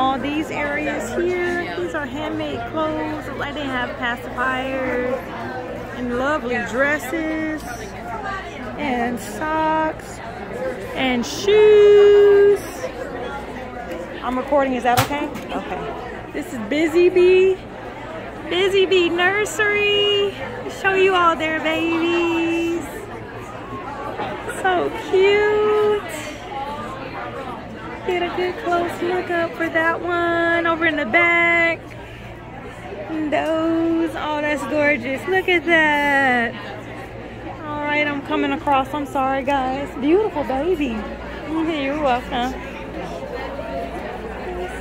All these areas here, these are handmade clothes. Like they have pacifiers and lovely dresses and socks and shoes. I'm recording, is that okay? Okay. This is Busy Bee. Busy Bee Nursery. Show you all their babies. So cute. Get a good close look up for that one over in the back. Those, oh, that's gorgeous. Look at that. All right, I'm coming across. I'm sorry, guys. Beautiful baby. You're welcome.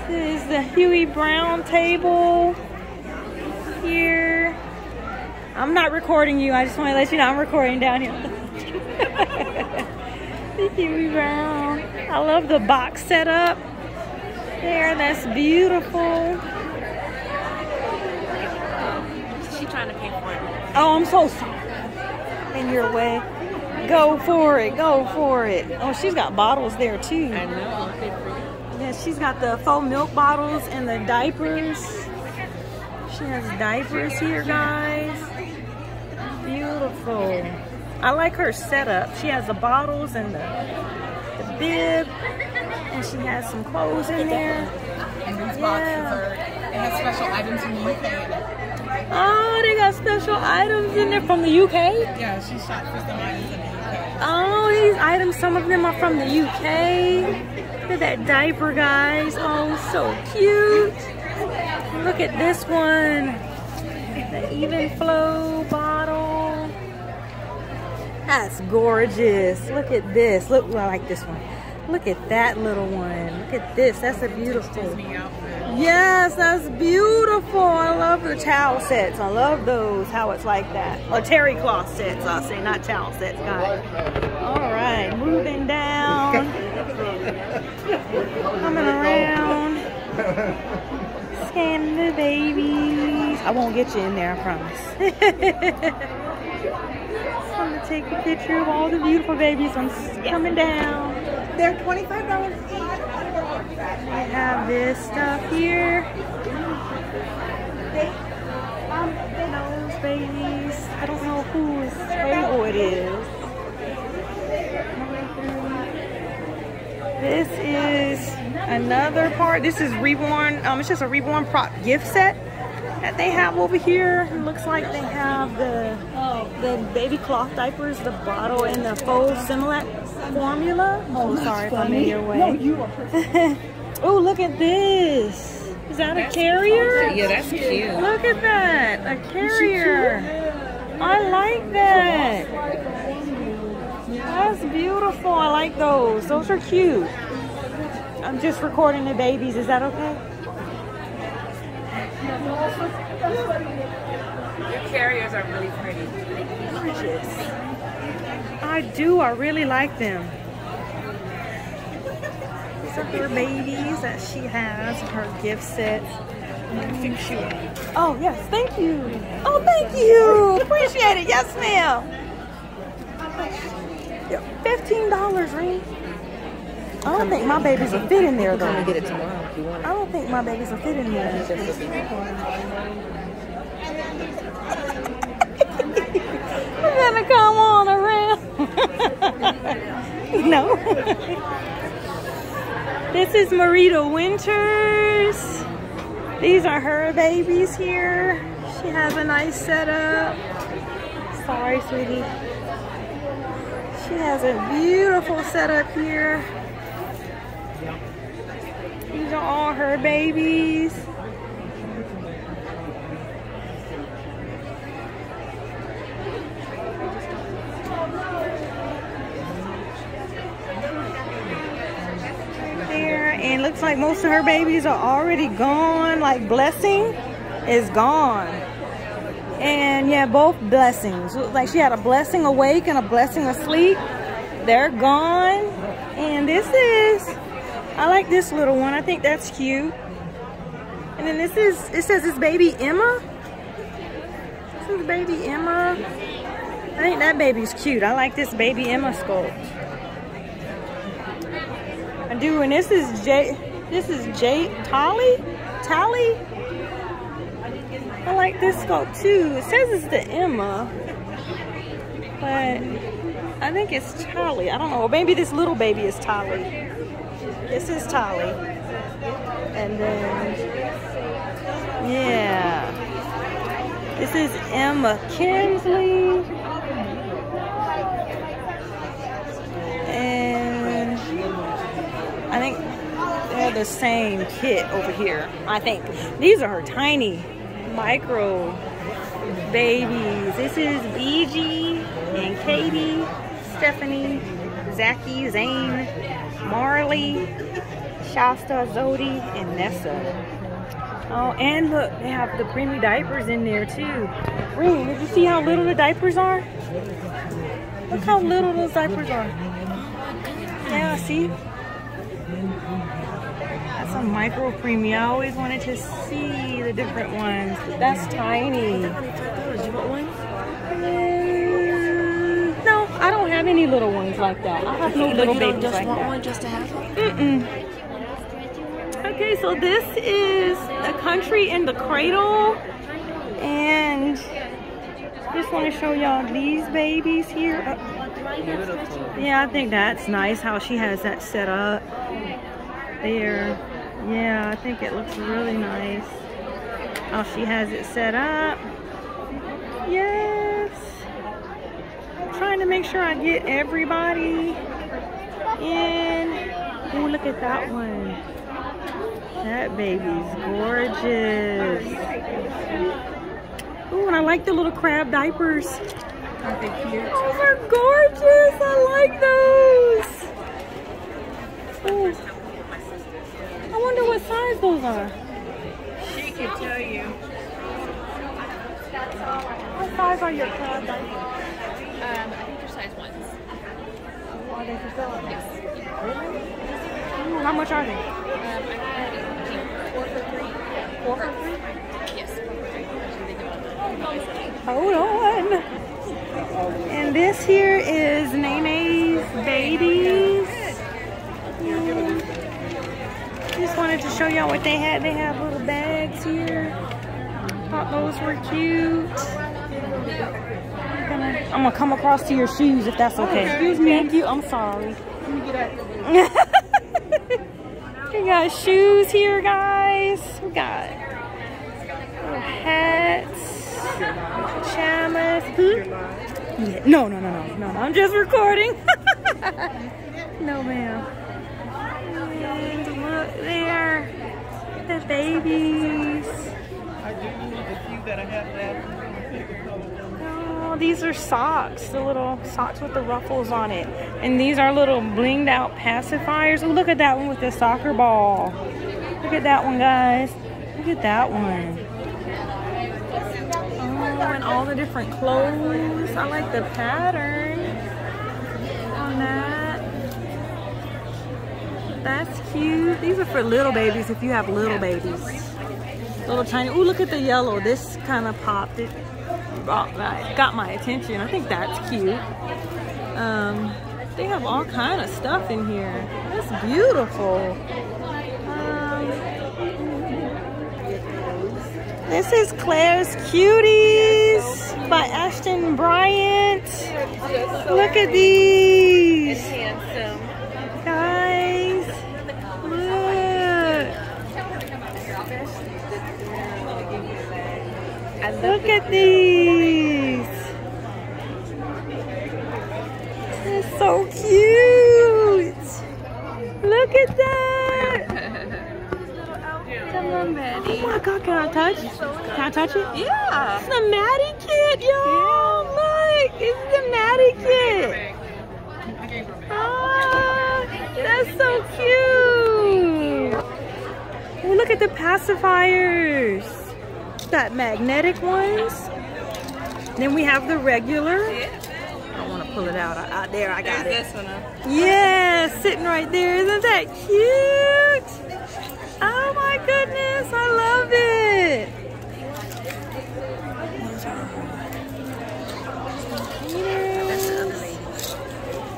This is the Huey Brown table here. I'm not recording you. I just want to let you know I'm recording down here. the Huey Brown. I love the box setup there. That's beautiful. She's trying to pay for it. Oh, I'm so sorry. In your way. Go for it. Go for it. Oh, she's got bottles there too. I know. I'll pay for it. Yeah, she's got the faux milk bottles and the diapers. She has diapers here, guys. Beautiful. I like her setup. She has the bottles and the, the bib. And she has some clothes in there. And these Yeah. boxes are, it has special items in the UK. Oh, they got special items in there from the UK. Yeah, she shot for some items in the UK. Oh, these items, some of them are from the UK. Look at that diaper, guys. Oh, so cute. Look at this one. The Evenflo bottle. That's gorgeous. Look at this. Look, I like this one. Look at that little one. Look at this. That's a beautiful. Yes, that's beautiful. I love the towel sets. I love those, how it's like that. Or terry cloth sets, I'll say, not towel sets, guys. All right, moving down. Coming around. Scanning the babies. I won't get you in there, I promise. I'm gonna take a picture of all the beautiful babies. I'm coming down. They're $25 each. We have this stuff here. They, um, those babies. I don't know whose table it is. This is another part. This is reborn. Um, it's just a reborn prop gift set that they have over here. It looks like they have the the baby cloth diapers, the bottle, and the faux Similac formula. Oh, sorry if I'm in your way. No, you are. oh, look at this. Is that a carrier? Yeah, that's cute. Look at that, a carrier. I like that. That's beautiful. I like those. Those are cute. I'm just recording the babies. Is that okay? Your carriers are really pretty. Gorgeous. I do. I really like them. These are her babies that she has, her gift set. She. Oh yes, thank you. Oh, thank you. Appreciate it. Yes, ma'am. Fifteen dollars, Reem. I don't think my babies will fit in there though. Get it tomorrow if you want I don't think my babies will fit in there. We're gonna come on around. no. this is Marita Winters. These are her babies here. She has a nice setup. Sorry, sweetie. She has a beautiful setup here. These are all her babies. And looks like most of her babies are already gone. Like Blessing is gone. And yeah, both blessings. Like she had a blessing awake and a blessing asleep. They're gone. And this is, I like this little one. I think that's cute. And then this is, it says it's baby Emma. This is baby Emma. I think that baby's cute. I like this baby Emma sculpt. I do, and this is Jay, this is Jay Tolly? Tally? I like this sculpt too. It says it's the Emma, but I think it's Tolly. I don't know. Maybe this little baby is Tally. This is Tally. And then, yeah. This is Emma Kinsley. And I think they're the same kit over here. I think. These are her tiny micro babies. This is BG and Katie, Stephanie, Zachy, Zane, Marley, Shasta, Zodi, and Nessa. Oh, and look, they have the preemie diapers in there too. Ring, did you see how little the diapers are? Look how little those diapers are. Yeah, see? That's a micro preemie. I always wanted to see the different ones. That's tiny. You want one? I don't have any little ones like that. I have no But little you babies just like want that. one just to have one? Mm-mm. Okay, so this is the country in the cradle. And just want to show y'all these babies here. Uh, yeah, I think that's nice how she has that set up there. Yeah, I think it looks really nice how she has it set up. Yes. Trying to make sure I get everybody in. Oh, look at that one. That baby's gorgeous. Oh, and I like the little crab diapers. Aren't they cute? Oh, those are gorgeous. I like those. Ooh. I wonder what size those are. She can tell you. What size are your crab diapers? Um, I think they're size ones. Are they for sale? Yes. Ooh, how much are they? Um, I had four for three. Four for three? Yes. four for three. They go on the- Hold on. And this here is Nene's babies. Yeah. Just wanted to show y'all what they had. They have little bags here. Thought those were cute. I'm gonna, come across to your shoes if that's okay. Excuse me. Thank you. I'm sorry. we got shoes here, guys. We got hats, pajamas. Hmm? Yeah. No, no, no, no, no, no. I'm just recording. no, ma'am. And look there, the babies. Oh, these are socks, the little socks with the ruffles on it. And these are little blinged out pacifiers. Oh, look at that one with the soccer ball. Look at that one, guys. Look at that one. Oh, and all the different clothes. I like the pattern on that. That's cute. These are for little babies if you have little babies. Little tiny. Oh, look at the yellow. This kind of popped it. Brought my, got my attention. I think that's cute. Um, they have all kind of stuff in here. That's beautiful. Um, this is Claire's Cuties by Ashton Bryant. Look at these. Handsome. Guys, look. I love Look at these. They're so cute. Look at that. Come on, Maddie. Oh my god, can I touch? Can I touch it? Yeah. It's the Maddie kit, y'all. Yeah. Look, it's the Maddie kit. Ah, that's so cute. Look at the pacifiers. Got magnetic ones. Then we have the regular. I don't want to pull it out. I, I, there, I got it. This one. Huh? Yeah, sitting right there. Isn't that cute? Oh my goodness, I love it.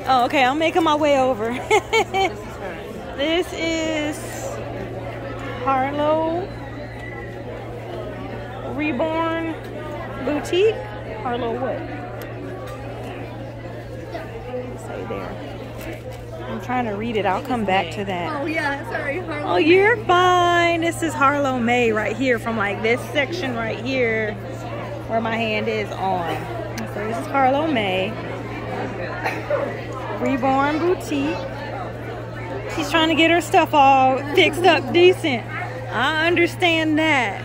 Oh, okay, I'm making my way over. this is Harlow Reborn Boutique. Harlow what? Say there. I'm trying to read it. I'll come back to that. Oh yeah, sorry, Harlem. Oh, you're fine. This is Harlow May right here from like this section right here where my hand is on. So this is Harlow May. Reborn Boutique. She's trying to get her stuff all fixed up decent. I understand that.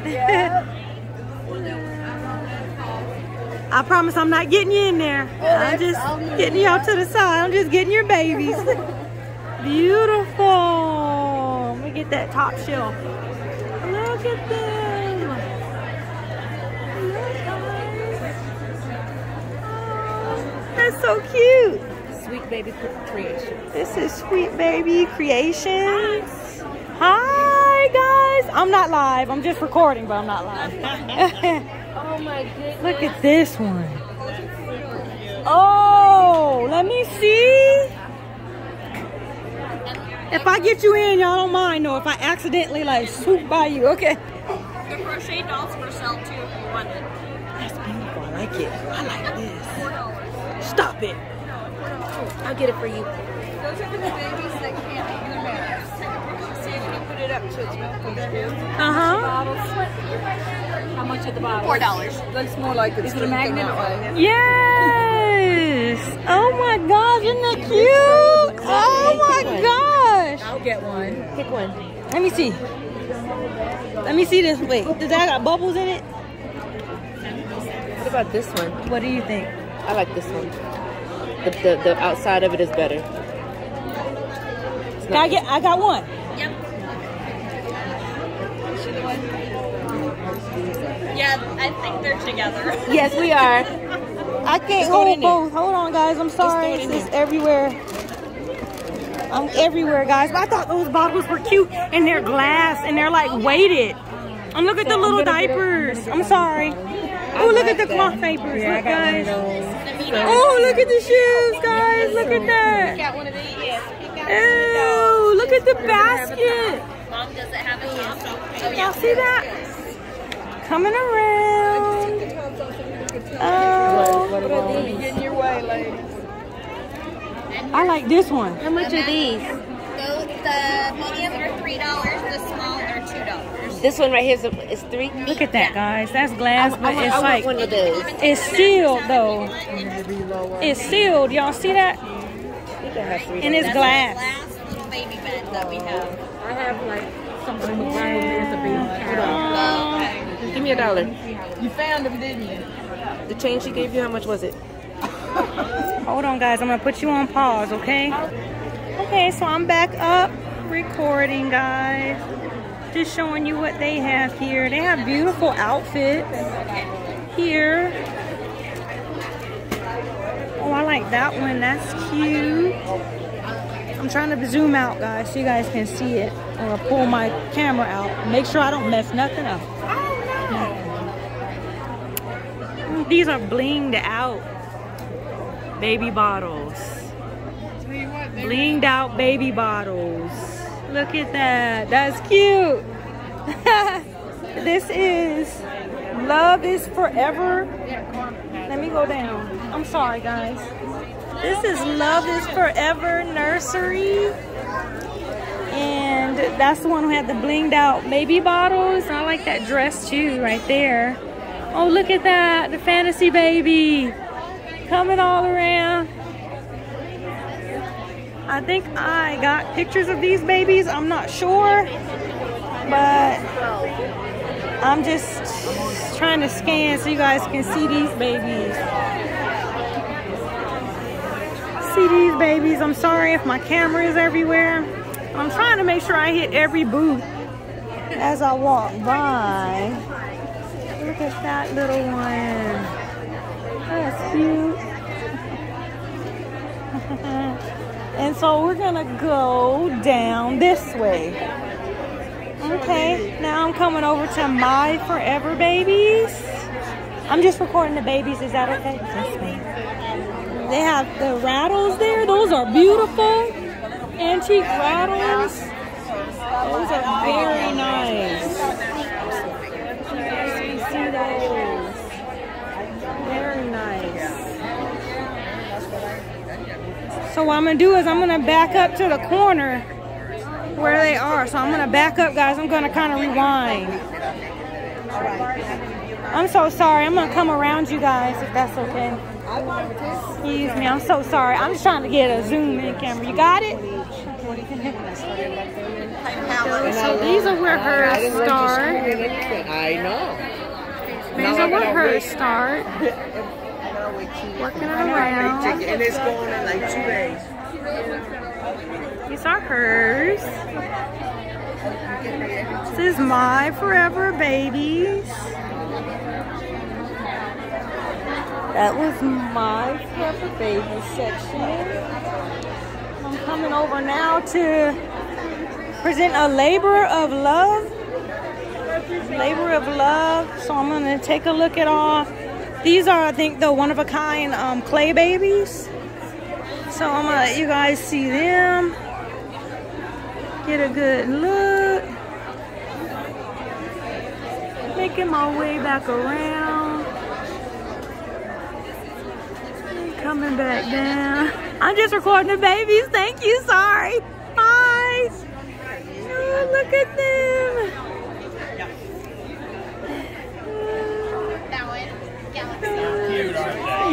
I promise I'm not getting you in there. I'm just getting you out to the side. I'm just getting your babies. Beautiful. Let me get that top shelf. Look at them. Look, guys. Oh, that's so cute. Sweet baby creation. This is Sweet Baby Creations. Hi, guys. I'm not live. I'm just recording, but I'm not live. Oh my goodness. Look at this one. Oh, let me see. If I get you in, y'all don't mind though. If I accidentally like swoop by you, okay? The crochet dolls for sale too if you want it. That's beautiful. I like it. I like this. Stop it. I'll get it for you. Those are for the babies that can't up so it's not. Uh huh. How much are the bottles? Four dollars. Looks more like it's Is it a magnet or Yes. Oh my gosh, isn't that cute? Oh my gosh. I'll get one. Pick one. Let me see. Let me see this. Wait, does that got bubbles in it? What about this one? What do you think? I like this one. The, the, the outside of it is better. Can I get? I got one. Yep. Yeah, I think they're together. Yes, we are. I can't hold both. Hold on, guys. I'm sorry. throw it in It's everywhere. I'm everywhere, guys. But I thought those bottles were cute, and they're glass, and they're like weighted. And look at the little diapers. I'm sorry. Oh, look at the cloth papers. Look, guys. Oh, look at the shoes, guys. Look at that. Got one of these. Ew, look at the basket. Mom doesn't have it yet. Oh Y'all see that? Coming around. Oh, Get in your way, lady. I like this one. How much are these? Those, the medium are three dollars. The small are two dollars. This one right here is, is three. Look at that, guys. That's glass, I, but want- it's I want like one of those. it's sealed though. It's sealed. Y'all see that? You can have three. And it's That's glass. the last little baby bed that we have. I have like something with mine as a baby. Oh, Give me a dollar. You found them, didn't you? The change she gave you, how much was it? Hold on, guys. I'm gonna put you on pause, okay? Okay, so I'm back up recording, guys. Just showing you what they have here. They have beautiful outfits here. Oh, I like that one. That's cute. I'm trying to zoom out, guys, so you guys can see it. I'm gonna pull my camera out. Make sure I don't mess nothing up. These are blinged out baby bottles. Blinged out baby bottles. Look at that. That's cute. this is Love is Forever. Let me go down. I'm sorry, guys. This is Love is Forever Nursery. And that's the one who had the blinged out baby bottles. I like that dress too, right there. Oh, look at that. The fantasy baby coming all around. I think I got pictures of these babies. I'm not sure, but I'm just trying to scan so you guys can see these babies. See these babies. I'm sorry if my camera is everywhere. I'm trying to make sure I hit every booth as I walk by. Look at that little one. That's cute. and so we're gonna go down this way. Okay, now I'm coming over to My Forever Babies. I'm just recording the babies. Is that okay? Yes, ma'am. They have the rattles there. Those are beautiful antique rattles. Those are very nice. Very nice. So what I'm gonna do is I'm gonna back up to the corner where they are. So I'm gonna back up, guys. I'm gonna kind of rewind. I'm so sorry. I'm gonna come around you guys if that's okay. Excuse me. I'm so sorry. I'm just trying to get a zoom in camera. You got it? So these are where hers start. I know. These are where hers start. Working it around. And it's going in like two days. These are hers. This is my forever babies. That was my forever baby section. I'm coming over now to present a labor of love. Labor of love. So I'm gonna take a look at all. These are, I think, the one of a kind um, clay babies. So I'm gonna let you guys see them. Get a good look. Making my way back around. Coming back down. I'm just recording the babies. Thank you. Sorry. Hi. Oh, look at them.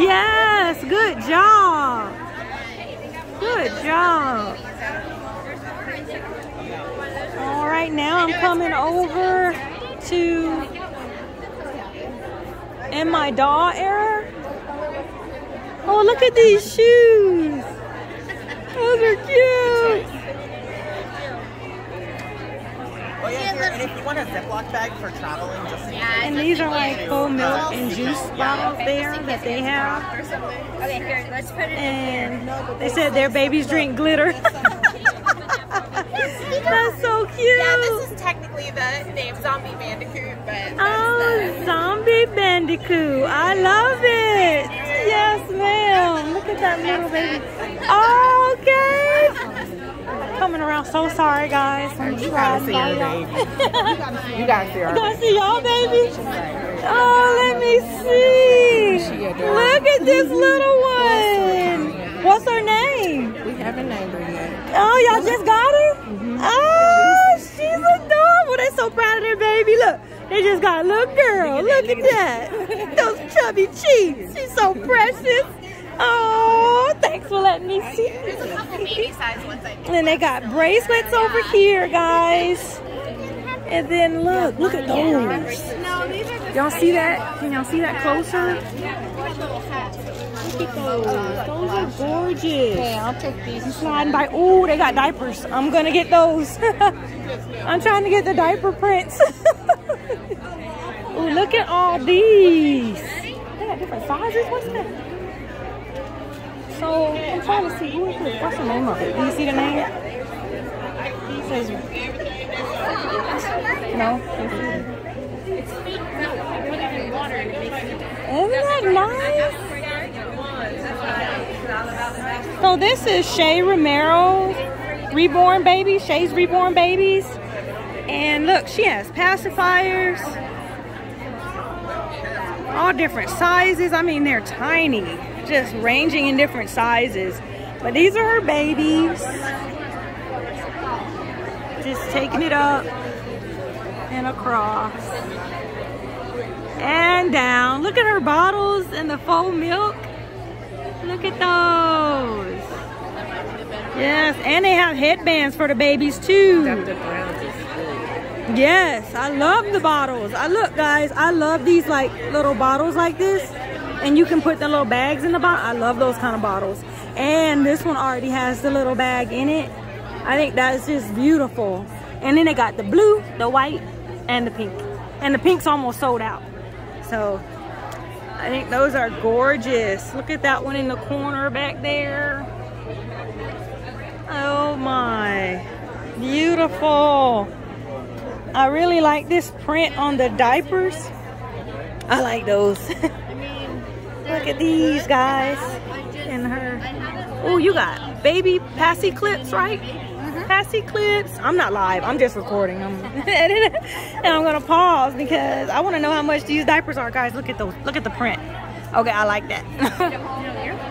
Yes. Good job. Good job. All right, now I'm coming over to in my doll era. Oh, look at these shoes. Those are cute. Oh yeah, here, and if you want a Ziploc bag for traveling, just And these are like full milk and juice bottles there that they have. Okay, here, let's put it And they said their babies drink glitter. That's so cute. Yeah, this is technically the name Zombie Bandicoot, but Oh, zombie bandicoot. I love it. Yes, ma'am. Look at that little baby. Oh, okay. Coming around. So sorry, guys. I'm trying by y'all. you guys see Can I see y'all, baby? Oh, let me see. Look at this little one. What's her name? We haven't named her yet. Oh, y'all just got her? Mm-hmm. Oh, she's adorable. They're so proud of their baby. Look, they just got a little girl. Look at that. Those chubby cheeks. She's so precious. Oh, thanks for letting me see. there's a couple baby size ones I And then they got bracelets over here, guys. And then look, look at those. No, these are just Y'all see that? Can y'all see that closer? Those. Those are gorgeous. Okay, I'll take these. I'm sliding by. Oh, they got diapers. I'm gonna get those. I'm trying to get the diaper prints. oh, look at all these. They got different sizes. What's that? So I'm trying to see who is this. What's the name of it? Do you see the name? It says no. Isn't that nice? So this is Shay Romero, reborn baby. Shay's reborn babies. And look, she has pacifiers. All different sizes. I mean, they're tiny. Just ranging in different sizes. But these are her babies. Just taking it up and across. And down. Look at her bottles and the faux milk. Look at those. Yes, and they have headbands for the babies too. Yes, I love the bottles. I look, guys, I love these like little bottles like this. And you can put the little bags in the bottom. I love those kind of bottles. And this one already has the little bag in it. I think that's just beautiful. And then they got the blue, the white, and the pink. And the pink's almost sold out. So I think those are gorgeous. Look at that one in the corner back there. Oh my, beautiful. I really like this print on the diapers. I like those. Look at these guys and her. Oh, you got baby passy clips, right? Passy clips. I'm not live. I'm just recording. I'm and I'm gonna pause because I want to know how much these diapers are, guys. Look at those. Look at the print. Okay, I like that.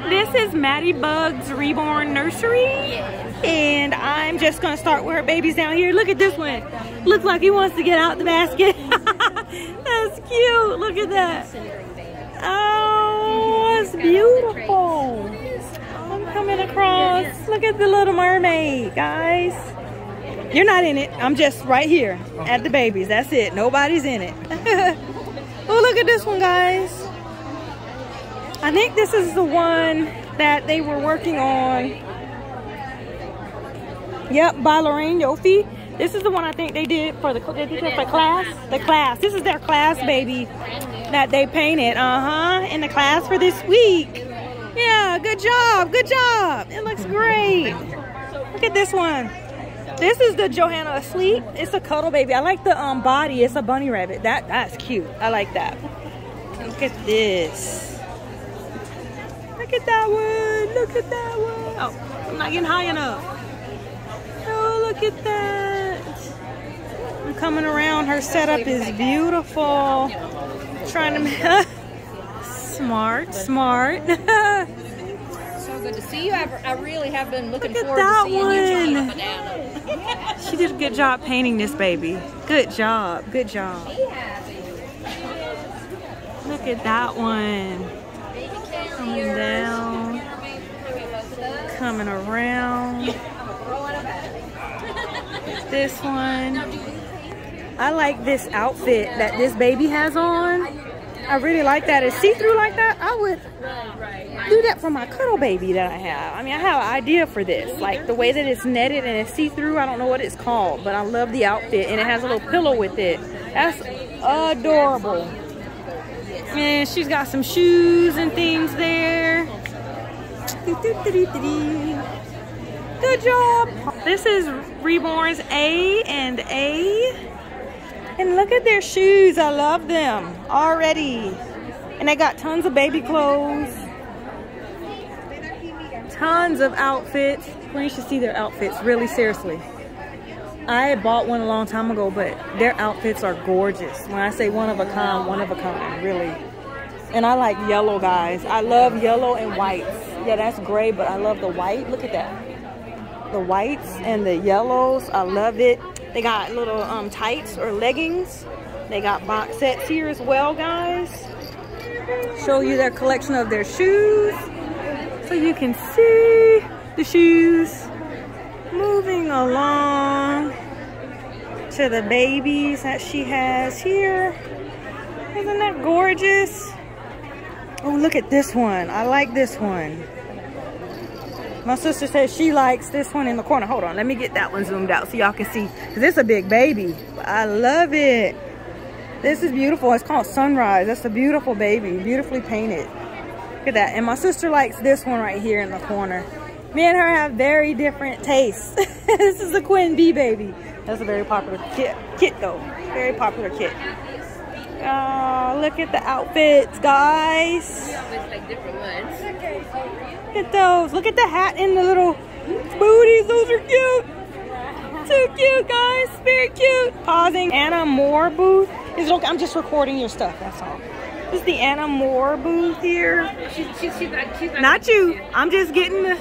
this is Maddie Bug's Reborn Nursery. And I'm just gonna start with her babies down here. Look at this one. Looks like he wants to get out the basket. That's cute. Look at that. Oh, it's beautiful. Coming across. Look at the little mermaid, guys. You're not in it. I'm just right here at the babies. That's it. Nobody's in it. oh, look at this one, guys. I think this is the one that they were working on. Yep, by Lorraine Yophi. This is the one I think they did for the they did for class. The class. This is their class baby that they painted. Uh-huh. In the class for this week. Yeah, good job. Good job. It looks great. Look at this one. This is the Johanna Asleep. It's a cuddle baby. I like the um body. It's a bunny rabbit. That that's cute. I like that. Look at this. Look at that one. Look at that one. Oh, I'm not getting high enough. Oh, look at that. I'm coming around. Her setup is beautiful. Trying to smart, smart. Good to see you. I, I really have been looking Look forward to seeing you one. jump banana. she did a good job painting this baby. Good job. Good job. Look at that one. Coming down. Coming around. This one. I like this outfit that this baby has on. I really like that. It's see-through like that. I would do that for my cuddle baby that I have. I mean, I have an idea for this. Like the way that it's netted and it's see-through. I don't know what it's called, but I love the outfit. And it has a little pillow with it. That's adorable. And she's got some shoes and things there. Good job. This is Reborn's A and A. And look at their shoes. I love them already. And they got tons of baby clothes. Tons of outfits. You should see their outfits, really seriously. I had bought one a long time ago, but their outfits are gorgeous. When I say one of a kind, one of a kind, really. And I like yellow, guys. I love yellow and whites. Yeah, that's gray, but I love the white. Look at that. The whites and the yellows. I love it. They got little um, tights or leggings. They got box sets here as well, guys. Show you their collection of their shoes. So you can see the shoes moving along to the babies that she has here. Isn't that gorgeous? Oh, look at this one. I like this one. My sister says she likes this one in the corner. Hold on, let me get that one zoomed out so y'all can see. Cause it's a big baby. I love it. This is beautiful. It's called Sunrise. That's a beautiful baby. Beautifully painted. Look at that. And my sister likes this one right here in the corner. Me and her have very different tastes. this is a Quinn B baby. That's a very popular kit, kit though. Very popular kit. Oh, look at the outfits, guys. Look at those. Look at the hat and the little booties. Those are cute. So cute, guys. Very cute. Pausing. Anna Moore booth. Is it okay? I'm just recording your stuff. That's all. This is the Anna Moore booth here. She's, she's, she's not, not, Not you. I'm just getting the.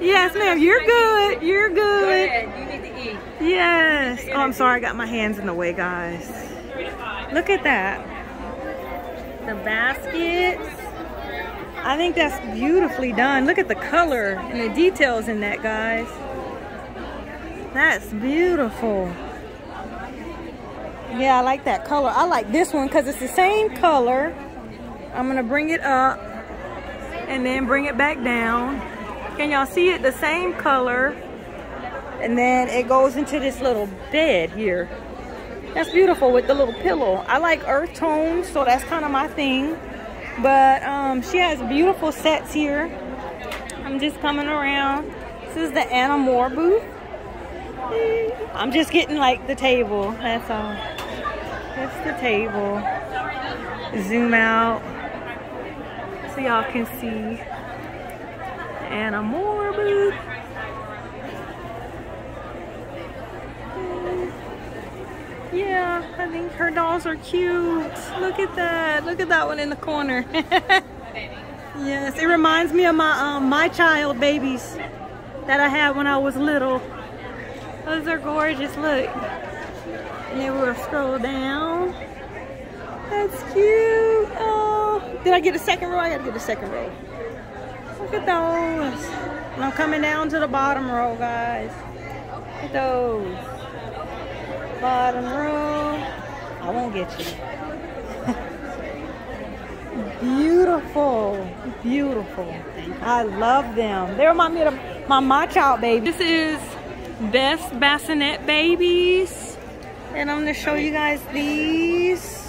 Yes, ma'am. You're good. You're good. You need to eat. Yes. Oh, I'm sorry. I got my hands in the way, guys. Look at that. The baskets. I think that's beautifully done. Look at the color and the details in that, guys. That's beautiful. Yeah, I like that color. I like this one because it's the same color. I'm going to bring it up and then bring it back down. Can y'all see it? The same color. And then it goes into this little bed here. That's beautiful with the little pillow. I like earth tones, so that's kind of my thing. But um, she has beautiful sets here. I'm just coming around. This is the Anna Moore booth. I'm just getting like the table, that's all. That's the table. Zoom out so y'all can see Anna Moore booth. Yeah, I think her dolls are cute. Look at that. Look at that one in the corner. yes, it reminds me of my um, my child babies that I had when I was little. Those are gorgeous. Look. And then we'll scroll down. That's cute. Oh, did I get a second row? I gotta get a second row. Look at those. And I'm coming down to the bottom row, guys. Look at those. Bottom row. I won't get you. Beautiful. Beautiful. I love them. They remind me of my My Child baby. This is Best Bassinet Babies. And I'm to show you guys these.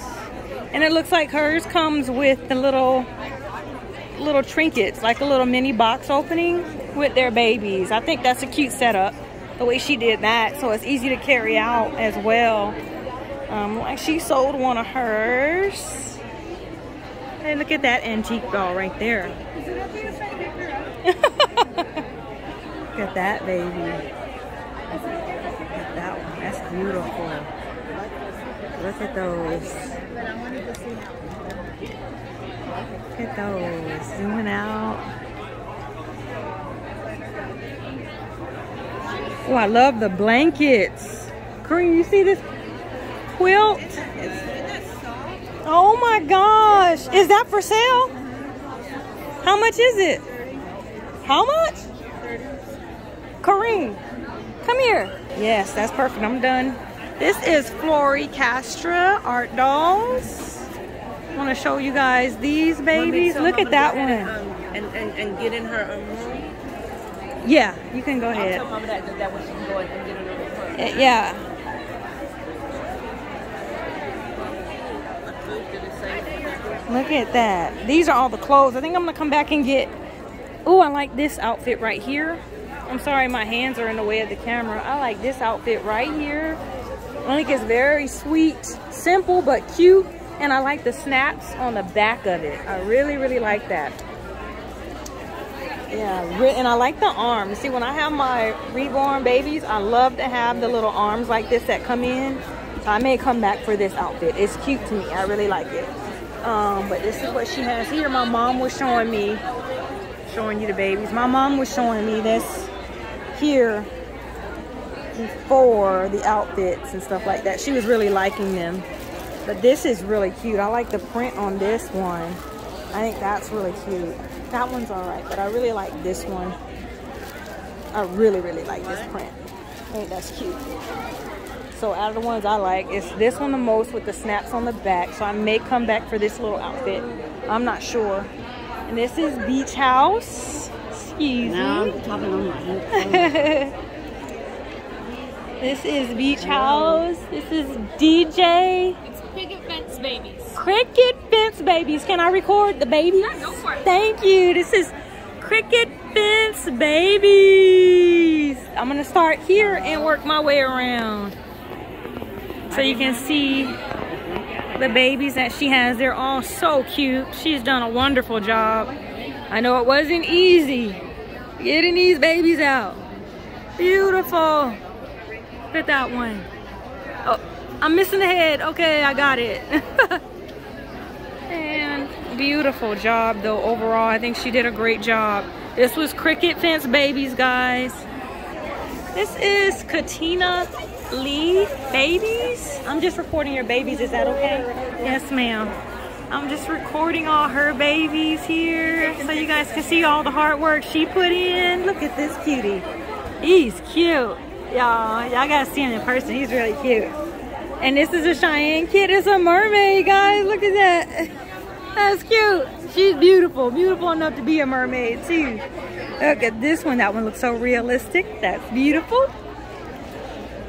And it looks like hers comes with the little little trinkets, like a little mini box opening with their babies. I think that's a cute setup, the way she did that. So it's easy to carry out as well. Um, like she sold one of hers. Hey, look at that antique doll right there. look at that baby. Look at that one. That's beautiful. Look at those. Look at those. Zooming out. Oh, I love the blankets. Kareem, you see this quilt? Oh my gosh. Is that for sale? How much is it? How much? Kareem, come here. Yes, that's perfect. I'm done. This is Flori Castra Art Dolls. I want to show you guys these babies. Look at that one. And, and, and get in her um, room. Yeah, you can go ahead. that, that, can go and get in her room. Uh, Yeah. Look at that. These are all the clothes. I think I'm going to come back and get... Oh, I like this outfit right here. I'm sorry, my hands are in the way of the camera. I like this outfit right here. I think it's very sweet, simple, but cute. And I like the snaps on the back of it. I really, really like that. Yeah, and I like the arms. See, when I have my reborn babies, I love to have the little arms like this that come in. So I may come back for this outfit. It's cute to me. I really like it. Um, but this is what she has here. My mom was showing me, showing you the babies. My mom was showing me this here for the outfits and stuff like that. She was really liking them. But this is really cute. I like the print on this one. I think that's really cute. That one's all right, but I really like this one. I really, really like this print. I think that's cute. So out of the ones I like, it's this one the most with the snaps on the back. So I may come back for this little outfit. I'm not sure. And this is Beach House. Excuse Now me. I'm talking on my. This is Beach House. This is DJ. It's Picket Fence Babies. Cricket Fence Babies. Can I record the babies? Yeah, go for it. Thank you. This is Cricket Fence Babies. I'm going to start here and work my way around. So you can see the babies that she has. They're all so cute. She's done a wonderful job. I know it wasn't easy getting these babies out. Beautiful. Look at that one. Oh, I'm missing the head. Okay, I got it. and beautiful job though overall. I think she did a great job. This was Cricket Fence Babies, guys. This is Katina Lee Babies. I'm just recording your babies. Is that okay? Yes, ma'am. I'm just recording all her babies here so you guys can see all the hard work she put in. Look at this cutie. He's cute. Y'all, y'all gotta see him in person. He's really cute. And this is a Cheyenne kid. It's a mermaid, guys. Look at that. That's cute. She's beautiful. Beautiful enough to be a mermaid, too. Look at this one. That one looks so realistic. That's beautiful.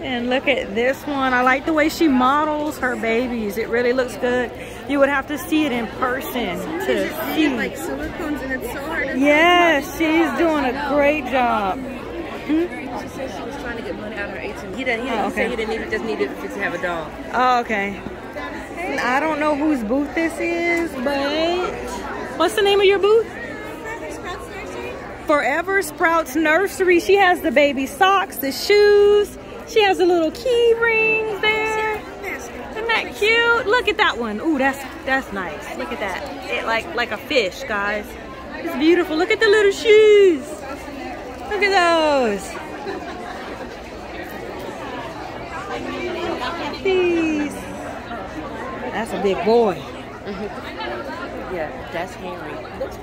And look at this one. I like the way she models her babies. It really looks good. You would have to see it in person to see. like silicones and it's so hard to Yes, she's oh, doing a great job. Hmm? She said she was trying to get money out of her ATM. He didn't. He, Oh, he said okay. he didn't even just needed it to have a dog. Oh, okay. And I don't know whose booth this is, but what's the name of your booth? Forever Sprouts Nursery. She has the baby socks, the shoes. She has the little key rings. That cute? Look at that one. Ooh, that's that's nice. Look at that. It like like a fish, guys. It's beautiful. Look at the little shoes. Look at those. These. That's a big boy. Mm-hmm. Yeah, that's Henry. Looks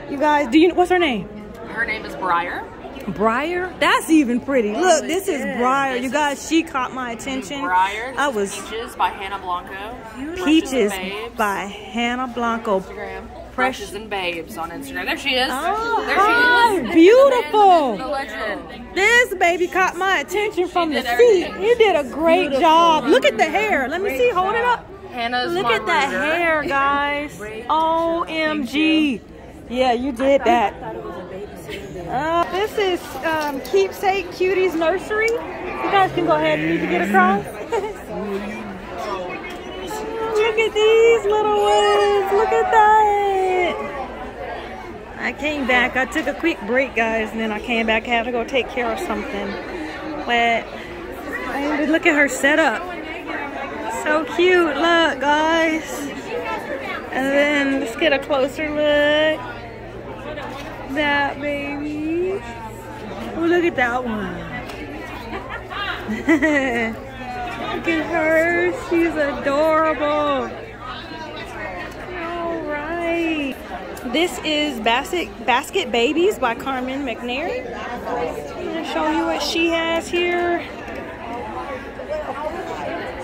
You guys, do you what's her name? Her name is Briar. Briar? That's even pretty. Look, this is Briar. You guys, she caught my attention. Briar. I was Peaches by Hannah Blanco. Peaches by Hannah Blanco. Instagram. Precious- and Babes on Instagram. There she is. Oh, there hi, she is. Beautiful. This baby caught my attention from the feet. You did a great job. Look at the hair. Let me see. Hold it up. Hannah's Look at that hair, guys. OMG. Yeah, you did that. Uh, this is um, Keepsake Cuties Nursery. You guys can go ahead and need to get across. Look at these little ones. Look at that. I came back. I took a quick break, guys, and then I came back. I had to go take care of something. But look at her setup. So cute. Look, guys. And then let's get a closer look. That baby. Oh, look at that one. look at her. She's adorable. All right. This is Basket, Basket Babies by Carmen McNair. I'm going to show you what she has here.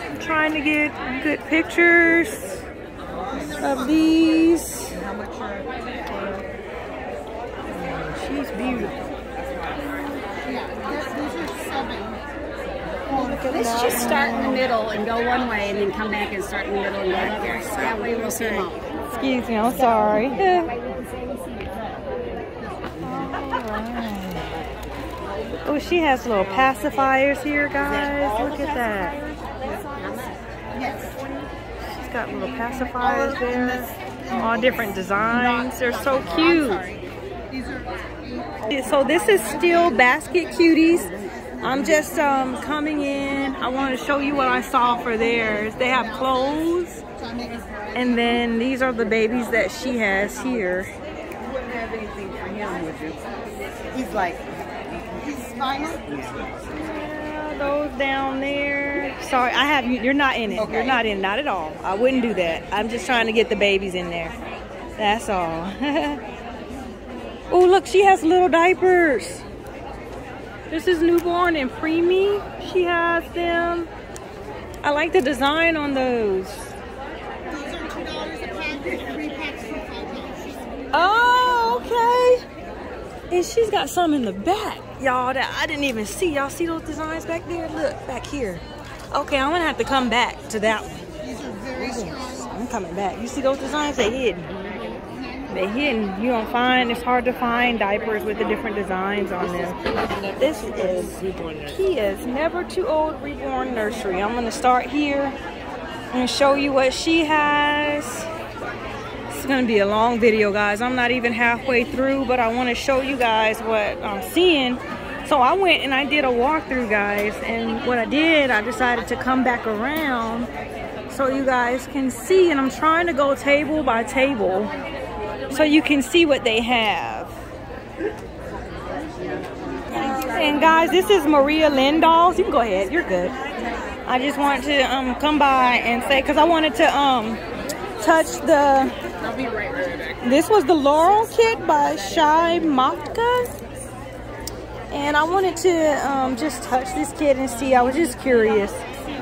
I'm trying to get good pictures of these. She's beautiful. Let's just start in the middle and go one way and then come back and start in the middle and go back there. So that way we'll see. Excuse me, I'm sorry. Oh, she has little pacifiers here, guys. Look at that. She's got little pacifiers there. All different designs. They're so cute. So this is still Basket Cuties. I'm just um, coming in. I want to show you what I saw for theirs. They have clothes. And then these are the babies that she has here. wouldn't have anything for him, would you? He's like, Yeah, those down there. Sorry, I have you. You're not in it. You're not in. Not at all. I wouldn't do that. I'm just trying to get the babies in there. That's all. oh, look, she has little diapers. This is newborn and preemie. She has them. I like the design on those. Oh, okay. And she's got some in the back, y'all, that I didn't even see. Y'all see those designs back there? Look, back here. Okay, I'm gonna have to come back to that one. These are very strong. I'm coming back. You see those designs? They hidden. They hidden. You don't find, it's hard to find diapers with the different designs on them. This is Kia's Never Too Old Reborn Nursery. I'm gonna start here and show you what she has. It's gonna be a long video, guys. I'm not even halfway through, but I want to show you guys what I'm seeing. So I went and I did a walkthrough, guys, and what I did, I decided to come back around so you guys can see, and I'm trying to go table by table so you can see what they have. And guys, this is Maria Lindalls. You can go ahead. You're good. I just wanted to um, come by and say because I wanted to um, touch the. This was the Laurel Kit by Shai Mafka. And I wanted to um, just touch this kit and see. I was just curious.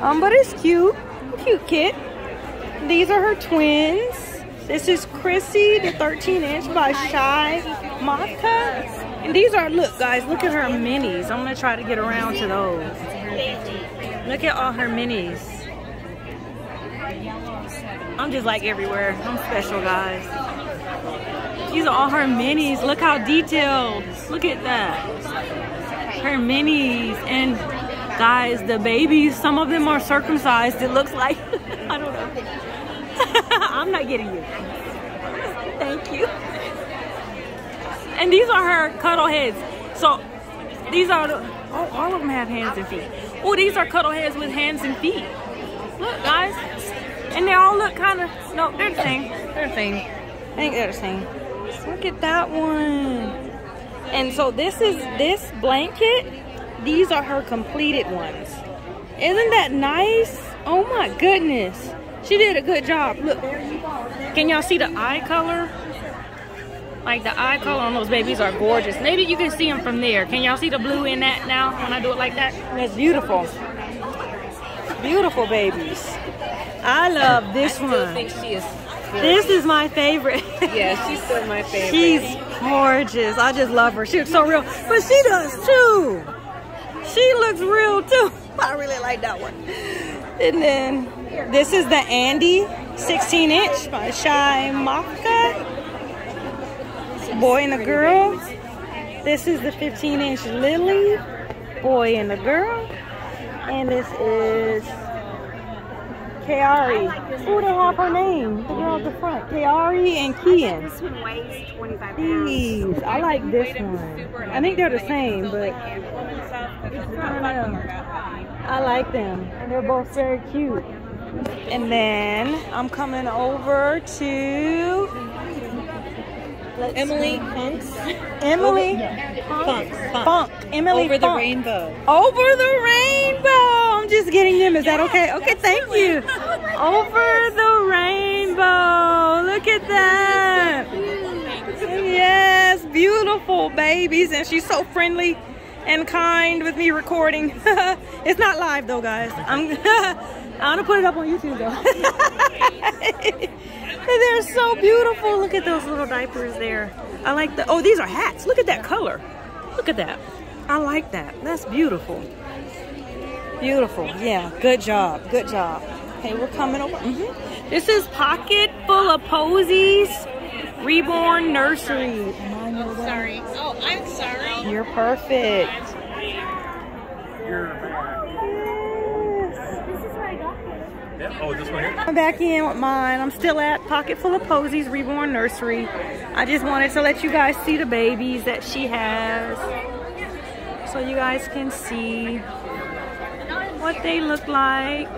Um, but it's cute. Cute kit. These are her twins. This is Chrissy, the 13 inch by Shy Maka. And these are, look guys, look at her minis. I'm gonna try to get around to those. Look at all her minis. I'm just like everywhere. I'm special, guys. These are all her minis. Look how detailed. Look at that. Her minis. And guys, the babies, some of them are circumcised. It looks like, I don't know. I'm not getting you. Thank you. And these are her cuddle heads. So these are the, oh, all of them have hands and feet. Oh, these are cuddle heads with hands and feet. Look, guys. And they all look kind of, no, they're the same. They're the same. I think they're the same. Look at that one. And so this is, this blanket, these are her completed ones. Isn't that nice? Oh my goodness. She did a good job. Look, can y'all see the eye color? Like the eye color on those babies are gorgeous. Maybe you can see them from there. Can y'all see the blue in that now when I do it like that? That's beautiful. Beautiful babies. I love this I still one. think she is. This is my favorite. Yeah, she's still my favorite. She's gorgeous. I just love her. She looks so real. But she does too. She looks real too. I really like that one. And then this is the Andy 16 inch by Shy Maka. Boy and a girl. This is the 15 inch Lily. Boy and a girl. And this is Kaari. Who they have her name? The girl at the front. Kaari and Kian. This one weighs 25 pounds. These. I like this one. I think they're the same, but I. I like them. They're both very cute. And then I'm coming over to let's Emily Punks. Emily Funk. Funk. Emily Over the Funk. rainbow. Over the rainbow. I'm just getting them. Is that okay? Okay, thank you. Oh over the rainbow. Look at that. Yes, beautiful babies. And she's so friendly and kind with me recording. it's not live though, guys. I'm, I'm gonna put it up on YouTube though. They're so beautiful. Look at those little diapers there. I like the, oh, these are hats. Look at that color. Look at that. I like that. That's beautiful. Beautiful. Yeah, good job. Good job. Okay, we're coming over. Mhm. This is Pocket Full of Posies Reborn Nursery. Oh, Sorry. Oh, I'm sorry. You're perfect. Yeah. Oh, this one here? I'm back in with mine. I'm still at Pocket Full of Posies Reborn Nursery. I just wanted to let you guys see the babies that she has. So you guys can see what they look like.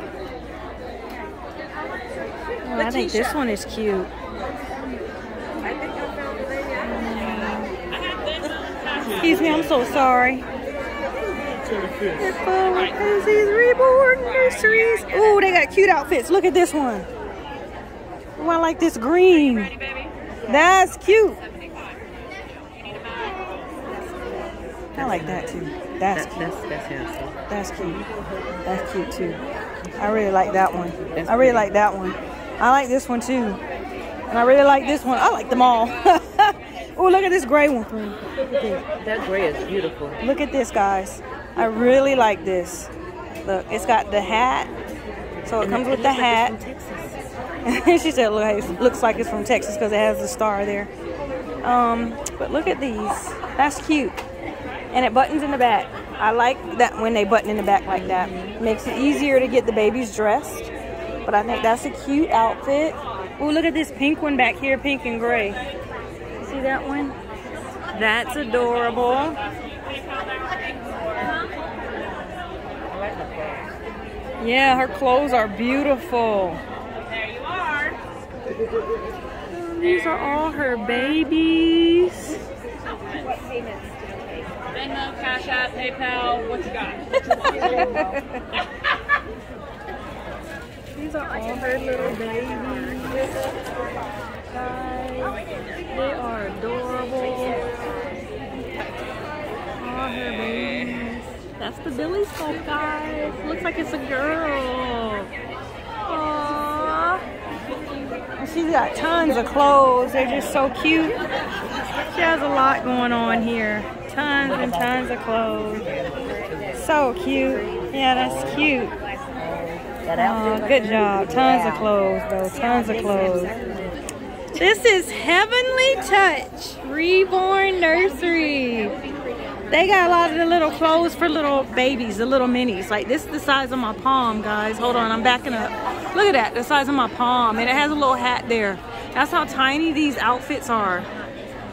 Oh, I think this one is cute. Excuse me, I'm so sorry. Of Posies Reborn Nurseries. Ooh, they got cute outfits. Look at this one. Ooh, I like this green. That's cute. I like that too. That's That, cute. that's that's handsome. That's cute. That's cute too. I really like that one. That's I really pretty. like that one. I like this one too. And I really like this one. I like them all. oh, look at this gray one. Look at this. That gray is beautiful. Look at this, guys. I really like this. Look, it's got the hat. So it And comes it with the like hat. it's she said, look, it looks like it's from Texas because it has the star there. Um, but look at these. That's cute. And it buttons in the back. I like that when they button in the back like that. Makes it easier to get the babies dressed. But I think that's a cute outfit. Oh, look at this pink one back here, pink and gray. See that one? That's adorable. Yeah, her clothes are beautiful. There you are. Oh, these are all her babies. Venmo, Cash App, PayPal, what you got? These are all her little babies. Guys, they are adorable. All her babies. That's the Billy sculpt, guys. Looks like it's a girl. Aww. She's, got tons of clothes. They're just so cute. She has a lot going on here. Tons and tons of clothes. So cute. Yeah, that's cute. Oh, good job. Tons of clothes, though. Tons of clothes. This is Heavenly Touch Reborn Nursery. They got a lot of the little clothes for little babies, the little minis. Like this is the size of my palm, guys. Hold on, I'm backing up. Look at that, the size of my palm. And it has a little hat there. That's how tiny these outfits are.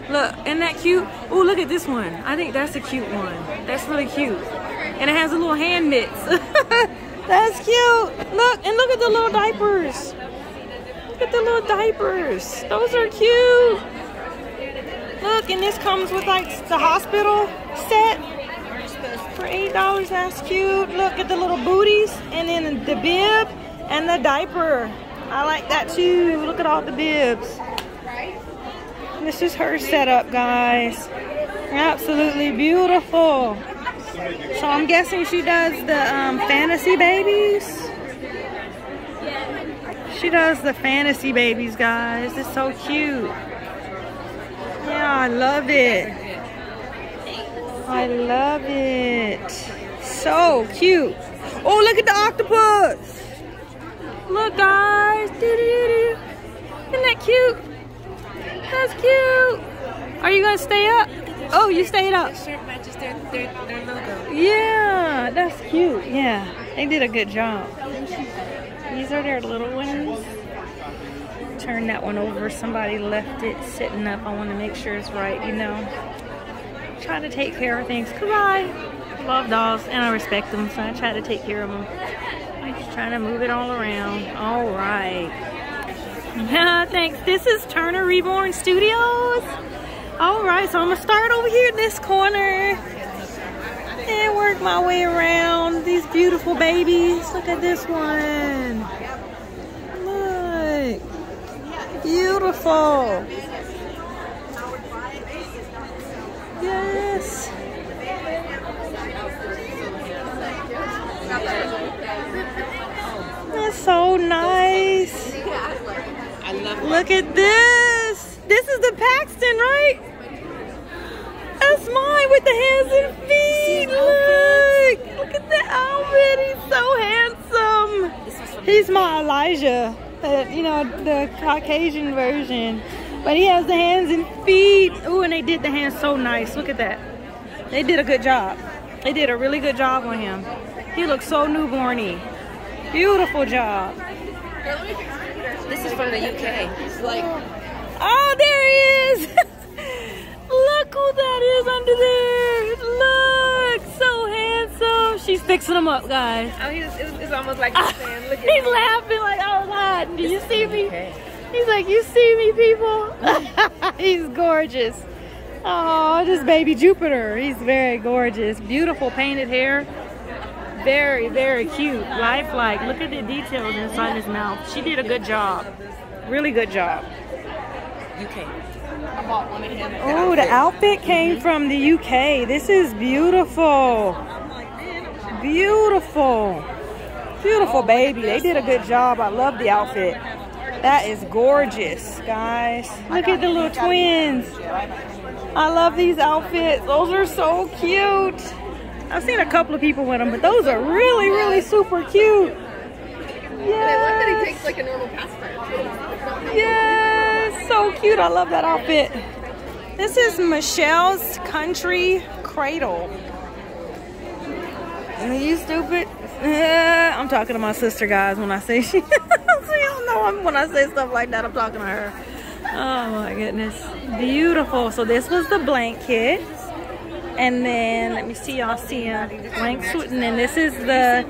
Look, isn't that cute? Oh, look at this one. I think that's a cute one. That's really cute. And it has a little hand mitts. that's cute. Look, and look at the little diapers. Look at the little diapers. Those are cute. Look, and this comes with like the hospital set for $8. That's cute. Look at the little booties and then the bib and the diaper. I like that too. Look at all the bibs. This is her setup, guys. Absolutely beautiful. So I'm guessing she does the um, fantasy babies. She does the fantasy babies, guys. It's so cute. Yeah, I love it. I love it. So cute. Oh, look at the octopus. Look, guys. Doo -doo -doo. Isn't that cute? That's cute. Are you going to stay up? Oh, you stayed up. Yeah, that's cute. Yeah, they did a good job. These are their little ones. Turn that one over. Somebody left it sitting up. I want to make sure it's right, you know. Try to take care of things because I love dogs and I respect them, so I try to take care of them. I'm Just trying to move it all around. All right. Thanks. This is Turner Reborn Studios. All right, so I'm gonna start over here in this corner and work my way around these beautiful babies. Look at this one. Beautiful. Yes. That's so nice. Look at this. This is the Paxton, right? That's mine with the hands and feet. Look. Look at the outfit. He's so handsome. He's my Elijah. You know, the Caucasian version. But he has the hands and feet. Ooh, and they did the hands so nice. Look at that. They did a good job. They did a really good job on him. He looks so newborny. Beautiful job. This is from the UK. It's like Oh, there he is. Look who that is under there. Look, so handsome. She's fixing him up, guys. oh, he's, it's, it's almost like he's saying, "Look at He's me." laughing like oh, hiding. Do you see me? He's like, you see me, people? He's gorgeous. Oh, this baby Jupiter. He's very gorgeous. Beautiful painted hair. Very, very cute. Lifelike. Look at the details inside his mouth. She did a good job. Really good job. UK. Oh, the outfit came from the UK. This is beautiful. Beautiful. Beautiful baby. They did a good job. I love the outfit. That is gorgeous, guys. Look at the little twins. I love these outfits. Those are so cute. I've seen a couple of people with them, but those are really, really super cute. Yes. takes like a normal passport. Yes, so cute. I love that outfit. This is Michelle's Country Cradle. Are you stupid? I'm talking to my sister, guys, when I say she. so y'all know I'm, when I say stuff like that, I'm talking to her. Oh my goodness. Beautiful. So this was the blanket. And then, let me see, y'all see a blank suit. And then this is the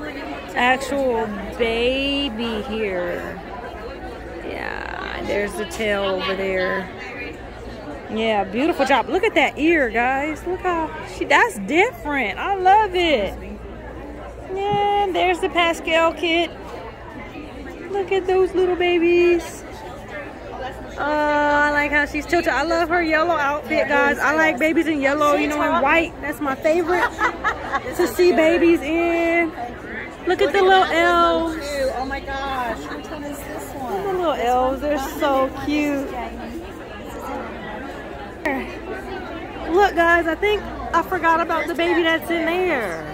actual baby here. There's the tail over there. Yeah, beautiful job. Look at that ear, guys. Look how she that's different. I love it. Yeah, and there's the Pascal kit. Look at those little babies. Oh, I like how she's tilted. I love her yellow outfit, guys. I like babies in yellow, you know, and white. That's my favorite to see babies in. Look at the little elves. Oh my gosh, which one is this The little elves. They're so cute. Look, guys, I think I forgot about the baby that's in there.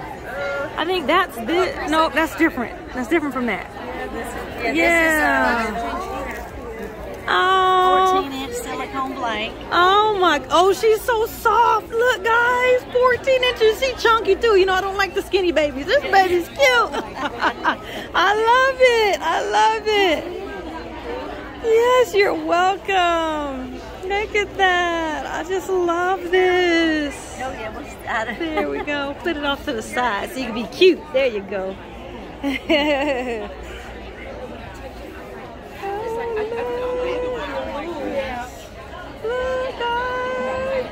I think that's this. No, that's different. That's different from that. Yeah. Uh, oh. 14 inch silicone blank. Oh my, oh, she's so soft. Look, guys, 14 inches. She's chunky too. You know, I don't like the skinny babies. This baby's cute. I love it. I love it. Yes, you're welcome. Look at that. I just love this. Oh yeah? There we go. Put it off to the side so you can be cute. There you go. Look, guys.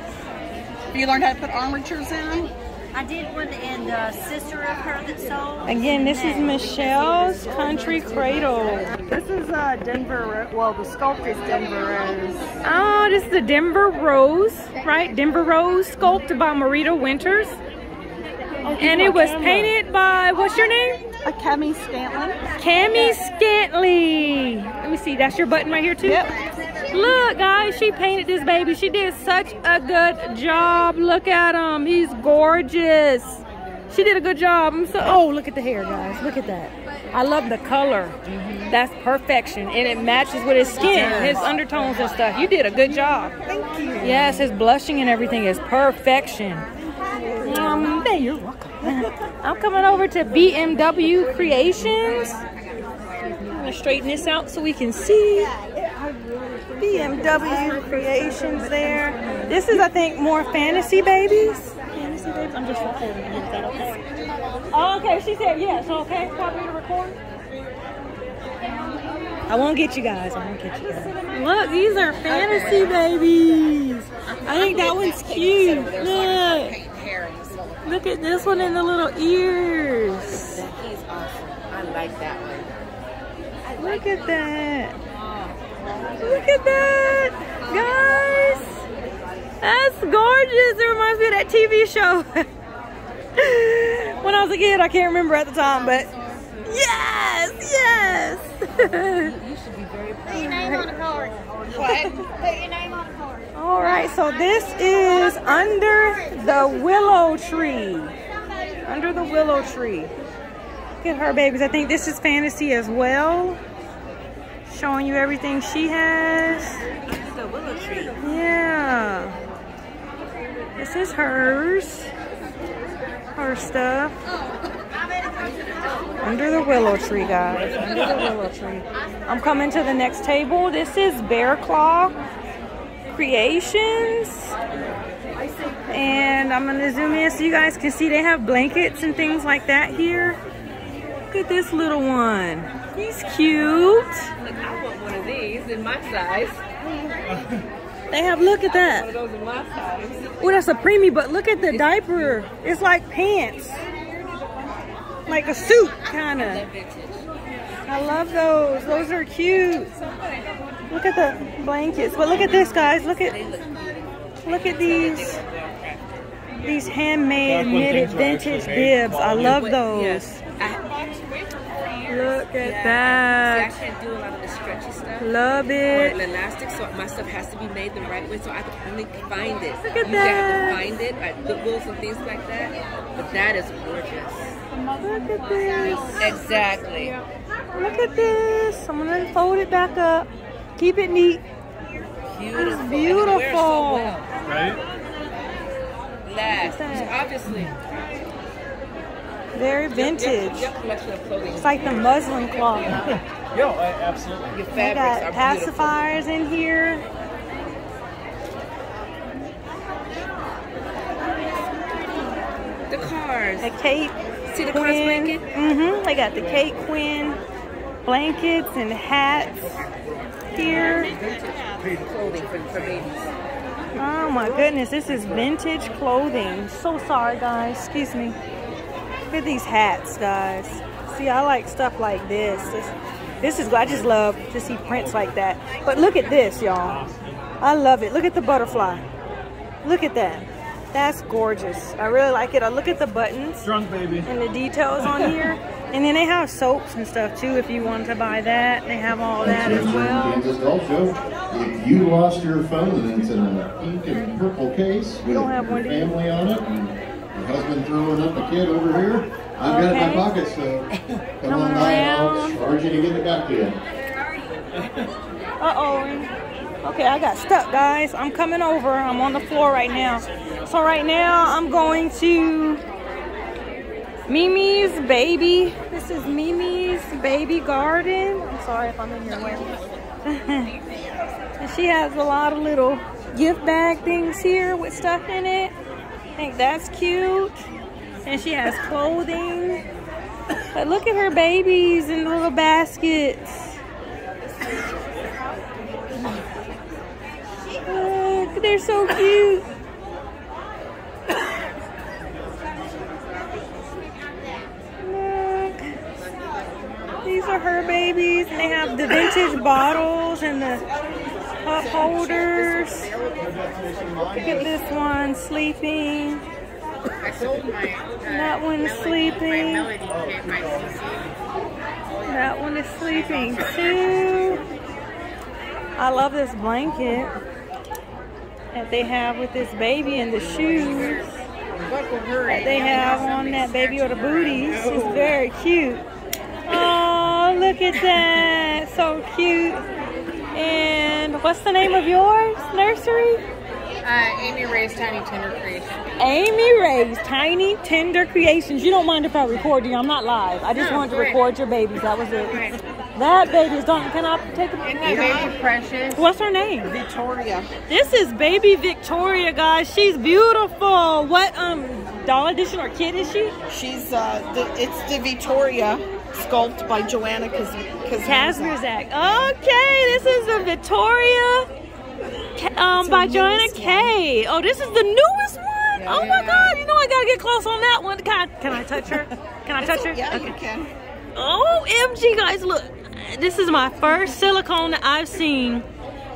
You learned how to put armatures in? I did one and uh, sister of her that sold. Again, this is Michelle's Country Cradle. This is uh, Denver, well, the sculpt is Denver Rose. Oh, this is the Denver Rose, right? Denver Rose sculpted by Marita Winters. And it was painted by, what's your name? A Cami Scantlin. Cami Scantley. Let me see, that's your button right here too? Yep. Look, guys, she painted this baby. She did such a good job. Look at him. He's gorgeous. She did a good job. I'm so, oh, look at the hair, guys. Look at that. I love the color. That's perfection. And it matches with his skin, his undertones and stuff. You did a good job. Thank you. Yes, his blushing and everything is perfection. Um, hey, you're welcome. I'm coming over to BMW Creations. I'm gonna straighten this out so we can see. BMW Creations there. This is, I think, more fantasy babies. Fantasy babies? I'm just recording. Is that okay? Oh, okay. She said yes. Okay. Me to record? I won't get you guys. I won't get you guys. Look, these are fantasy babies. I think that one's cute. Look. Look at this one in the little ears. He's awesome. I like that one. Look at that. Look at that. Guys. That's gorgeous. It reminds me of that TV show. when I was a kid, I can't remember at the time, but yes, yes. Put your name on a card. What? Put your name on a card. All right, so this is under the willow tree. Under the willow tree. Look at her babies. I think this is fantasy as well. Showing you everything she has. The willow tree. Yeah. This is hers. Her stuff. Under the willow tree, guys. Under the willow tree. I'm coming to the next table. This is Bear Claw Creations. And I'm gonna zoom in so you guys can see they have blankets and things like that here. Look at this little one. He's cute. Look, I want one of these in my size. They have, look at that. Those in my size. Oh, that's a preemie, but look at the diaper. It's like pants. Like a suit, kind of. I love those. Those are cute. Look at the blankets. But look at this, guys. Look at look at these these handmade knitted vintage bibs. I love those. Look at see, I that. can't do a lot of the stretchy stuff. Love it. Or it. elastic, so my stuff has to be made the right way, so I can only find it. Look at Usually I that. have to find it at Goodwills and things like that. But that is gorgeous. Look at this. Exactly. Look at this. I'm gonna fold it back up. Keep it neat. Beautiful. It's And it so beautiful. well. Right? Last. Obviously. Very Your, vintage. your collection of. It's like the muslin cloth. Yo, I, absolutely. Your They fabrics got are beautiful. pacifiers in here. The cars. The cape See the cars queen. blanket? Mm-hmm. They got the cape queen blankets and hats here. Clothing for, for babies. Oh my goodness, this is vintage clothing. So sorry, guys. Excuse me. Look at these hats, guys. See, I like stuff like this. This, this is, I just love to see prints like that. But look at this, y'all. I love it. Look at the butterfly. Look at that. That's gorgeous. I really like it. I look at the buttons Drunk baby. and the details on here. And then they have soaps and stuff too if you want to buy that. They have all that as well. Kansas Doll Show. If you lost your phone and it's in a pink and purple case with don't have your one, do you? family on it and your husband throwing up a kid over here, I've got it in my pocket, so come on by I'll charge you to get it back to you. Uh-oh. Okay, I got stuck, guys. I'm coming over. I'm on the floor right now. So right now, I'm going to Mimi's Baby. This is Mimi's Baby Garden. I'm sorry if I'm in your way. she has a lot of little gift bag things here with stuff in it. I think that's cute. And she has clothing. But look at her babies in little baskets. Look, they're so cute. These are her babies. and They have the vintage bottles and the cup holders. Look at this one sleeping. That one is sleeping. That one is sleeping too. I love this blanket that they have with this baby and the shoes that they have on that baby or the booties. It's very cute. Oh, look at that. So cute. And what's the name of yours? Nursery? Uh, Amy Ray's Tiny Tender Creations. Amy Ray's Tiny Tender Creations. You don't mind if I record you? I'm not live. I just No, wanted to record your babies. That was it. That baby is done. Can I take a Isn't that baby precious? What's her name? Victoria. This is baby Victoria, guys. She's beautiful. What um doll edition or kid is she? She's uh, the, it's the Victoria sculpt by Joanna Kaz- Kazmierczak. Okay, this is the Victoria um by Joanna K. Oh, this is the newest one. oh my god, you know I gotta get close on that one. Can I, can I touch her? Can I touch her? Yeah, Okay. you can. OMG, guys, look. This is my first silicone that I've seen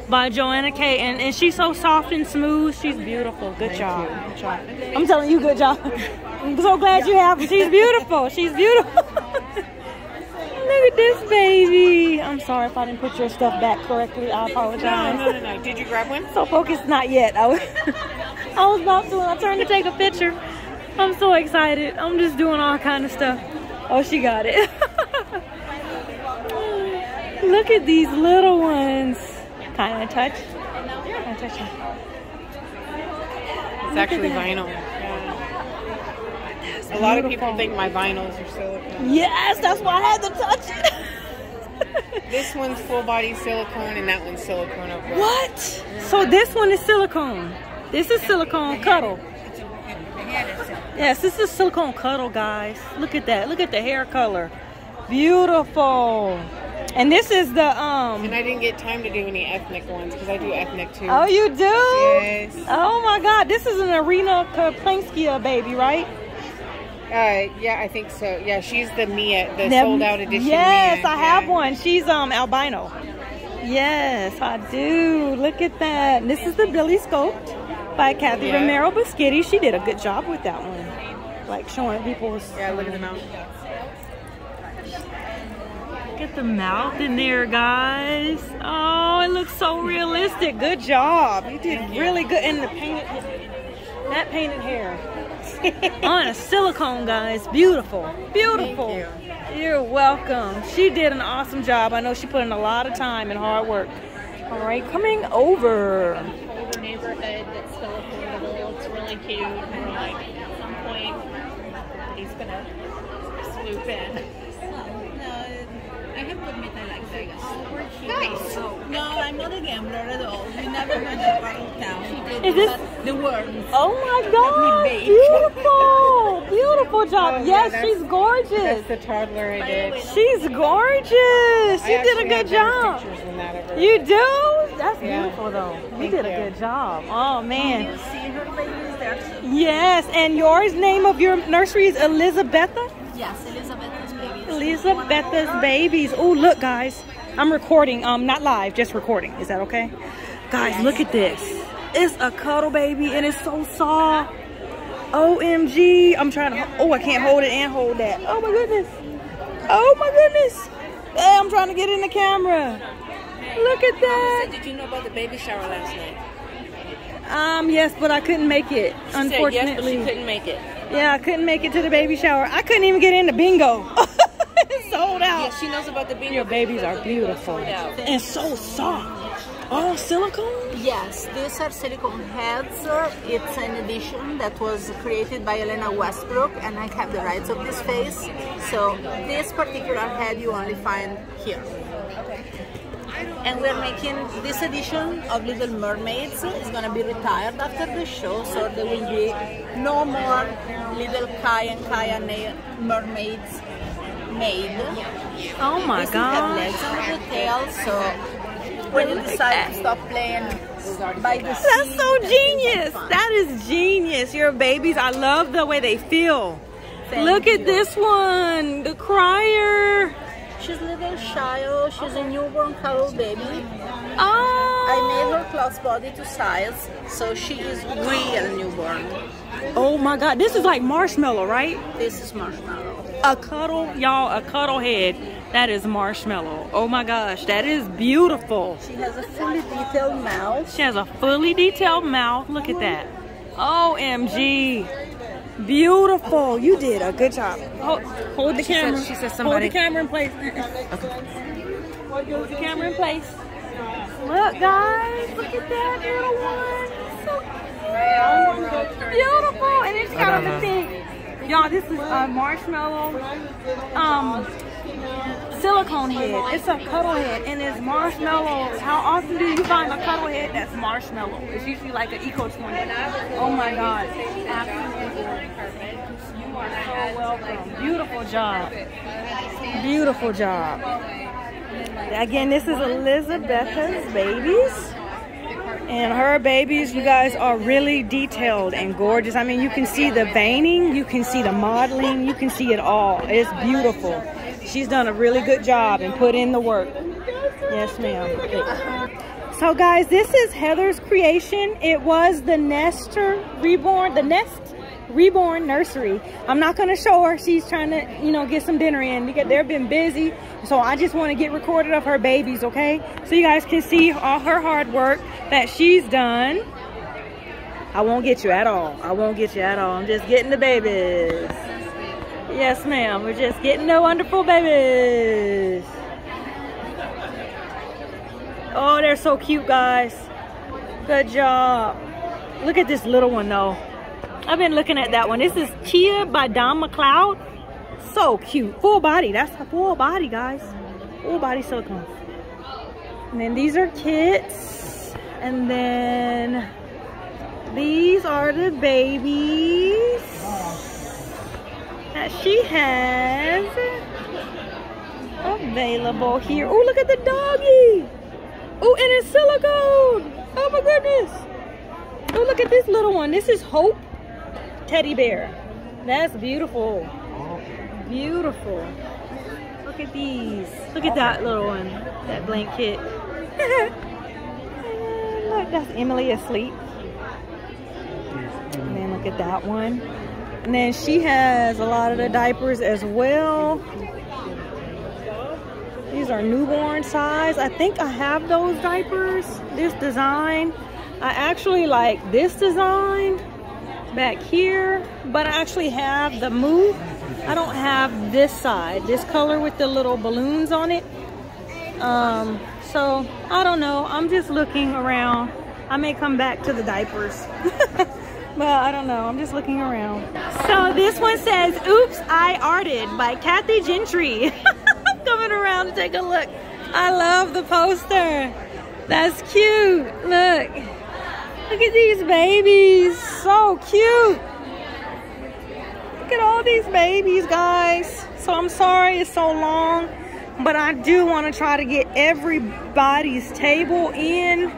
by Joanna K. And, and she's so soft and smooth. She's beautiful. Good job. Good job. I'm telling you, good job. I'm so glad you have her. She's beautiful. She's beautiful. Look at this baby. I'm sorry if I didn't put your stuff back correctly. I apologize. No, no, no, no. Did you grab one? So focused, not yet. I was, I was about to, I turned to take a picture. I'm so excited. I'm just doing all kind of stuff. Oh, she got it. Look at these little ones. Can I touch? Can I touch them? It's actually vinyl. Yeah. A lot of people think my vinyls are silicone. Yes, that's why I had to touch it. This one's full body silicone and that one's silicone over. what? So this one is silicone. This is silicone cuddle. Yes, this is silicone cuddle, guys. Look at that. Look at the hair color. Beautiful. And this is the um. And I didn't get time to do any ethnic ones because I do ethnic too. Oh, you do? Yes. Oh my God, this is an Irina Kaplanskaya baby, right? Uh, yeah, I think so. Yeah, she's the Mia, the Them- sold out edition. Yes, Mia. I have Yeah. one. She's um albino. Yes, I do. Look at that. And this is the Billy Sculpt by Kathy Yeah. Romero Biscotti. She did a good job with that one. Like showing people's. Yeah, look at the mouth. Look at the mouth in there, guys. Oh, it looks so realistic. Good job. You did really good. And the painted, that painted hair on a silicone, guys. Beautiful, beautiful. Thank You're welcome. She did an awesome job. I know she put in a lot of time and hard work. All right, coming over. older neighborhood that's still affordable. It's really cute. We're like, at some point, he's gonna swoop in. I have to admit I like Vegas. Nice. No, I'm not a gambler at all. We never went to Bottle Town. She did Is this- the worms. Oh my God! Beautiful, beautiful job. Oh, yes, that's- she's gorgeous. That's the toddler I did. She's gorgeous. I You did a good job. pictures that. You do? That's Yeah. beautiful though. You Thank did a you. good job. Oh man. You see her ladies there. So. Yes, and yours name of your nursery is Elizabetha? Yes, Elizabeth's babies. Oh look guys. I'm recording, um not live, just recording. Is that okay? Guys, look at this. It's a cuddle baby and it's so soft. OMG. I'm trying to oh I can't hold it and hold that. Oh my goodness. Oh my goodness. Hey, I'm trying to get in the camera. Look at that. Did you know about the baby shower last night? Um, yes, but I couldn't make it, She said yes, but unfortunately. she couldn't make it. Yeah, I couldn't make it to the baby shower. I couldn't even get into bingo. it's sold out. Yeah, she knows about the bingo. Your babies are beautiful Sold out. and so soft. All silicone? Yes, these are silicone heads. It's an edition that was created by Elena Westbrook, and I have the rights of this face. So this particular head you only find here. And we're making this edition of Little Mermaids. It's gonna be retired after the show, so there will be no more little Kai and Kaya mermaids made. Oh my god. legs under the tail, so when you decide to stop playing by the sea, That's so genius. That is genius. Your babies, I love the way they feel. Thank Look at this one, the crier. She's a little shy. oh, She's a newborn cuddle baby. Oh. I made her close body to size, so she is real newborn. Oh my god, this is like marshmallow, right? This is marshmallow. A cuddle, y'all, a cuddle head. That is marshmallow. Oh my gosh, that is beautiful. She has a fully detailed mouth. She has a fully detailed mouth. Look at that. OMG. Beautiful. You did a good job. Hold, hold the She said- camera. she said Hold the camera in place. Hold the camera in place. Look, guys. Look at that little one. So cute. Beautiful. And it's got the thing. Y'all, this is a marshmallow um, silicone head. It's a cuddle head and it's marshmallow. How often do you find a cuddle head that's marshmallow? It's usually like an Eco 20. Oh my God. Absolutely. You are so welcome. Beautiful job. Beautiful job. Again, this is Elizabeth's babies. And her babies, you guys are really detailed and gorgeous. I mean, you can see the veining, you can see the modeling, you can see it all. It's beautiful. She's done a really good job and put in the work. Yes, ma'am. So, guys, this is Heather's creation. It was the Nestor Reborn, the Nest Reborn Nursery. I'm not to show her. She's trying to, you know, get some dinner in because they've been busy. So I just want to get recorded of her babies, okay? So you guys can see all her hard work that she's done. I won't get you at all. I won't get you at all. I'm just getting the babies. Yes, ma'am. We're just getting the wonderful babies. Oh, they're so cute, guys. Good job. Look at this little one, though. I've been looking at that one. This is Chia by Dawn McLeod. So cute. Full body. That's a full body, guys. Full body silicone. And then these are kits. And then these are the babies that she has available here. Oh, look at the doggy. Oh, and it's silicone. Oh my goodness. Oh, look at this little one. This is Hope teddy bear. That's beautiful. Beautiful. Look at these. Look at that little one. That blanket. Look, that's Emily asleep. And then look at that one. And then she has a lot of the diapers as well. These are newborn size. I think I have those diapers. This design. I actually like this design back here, but I actually have the move. I don't have this side, this color with the little balloons on it. Um, so I don't know. I'm just looking around. I may come back to the diapers. but I don't know. I'm just looking around. So this one says, Oops, I Arted by Kathy Gentry. I'm coming around to take a look. I love the poster. That's cute. Look. Look at these babies. So cute. Look at all these babies, guys. So I'm sorry it's so long, but I do want to try to get everybody's table in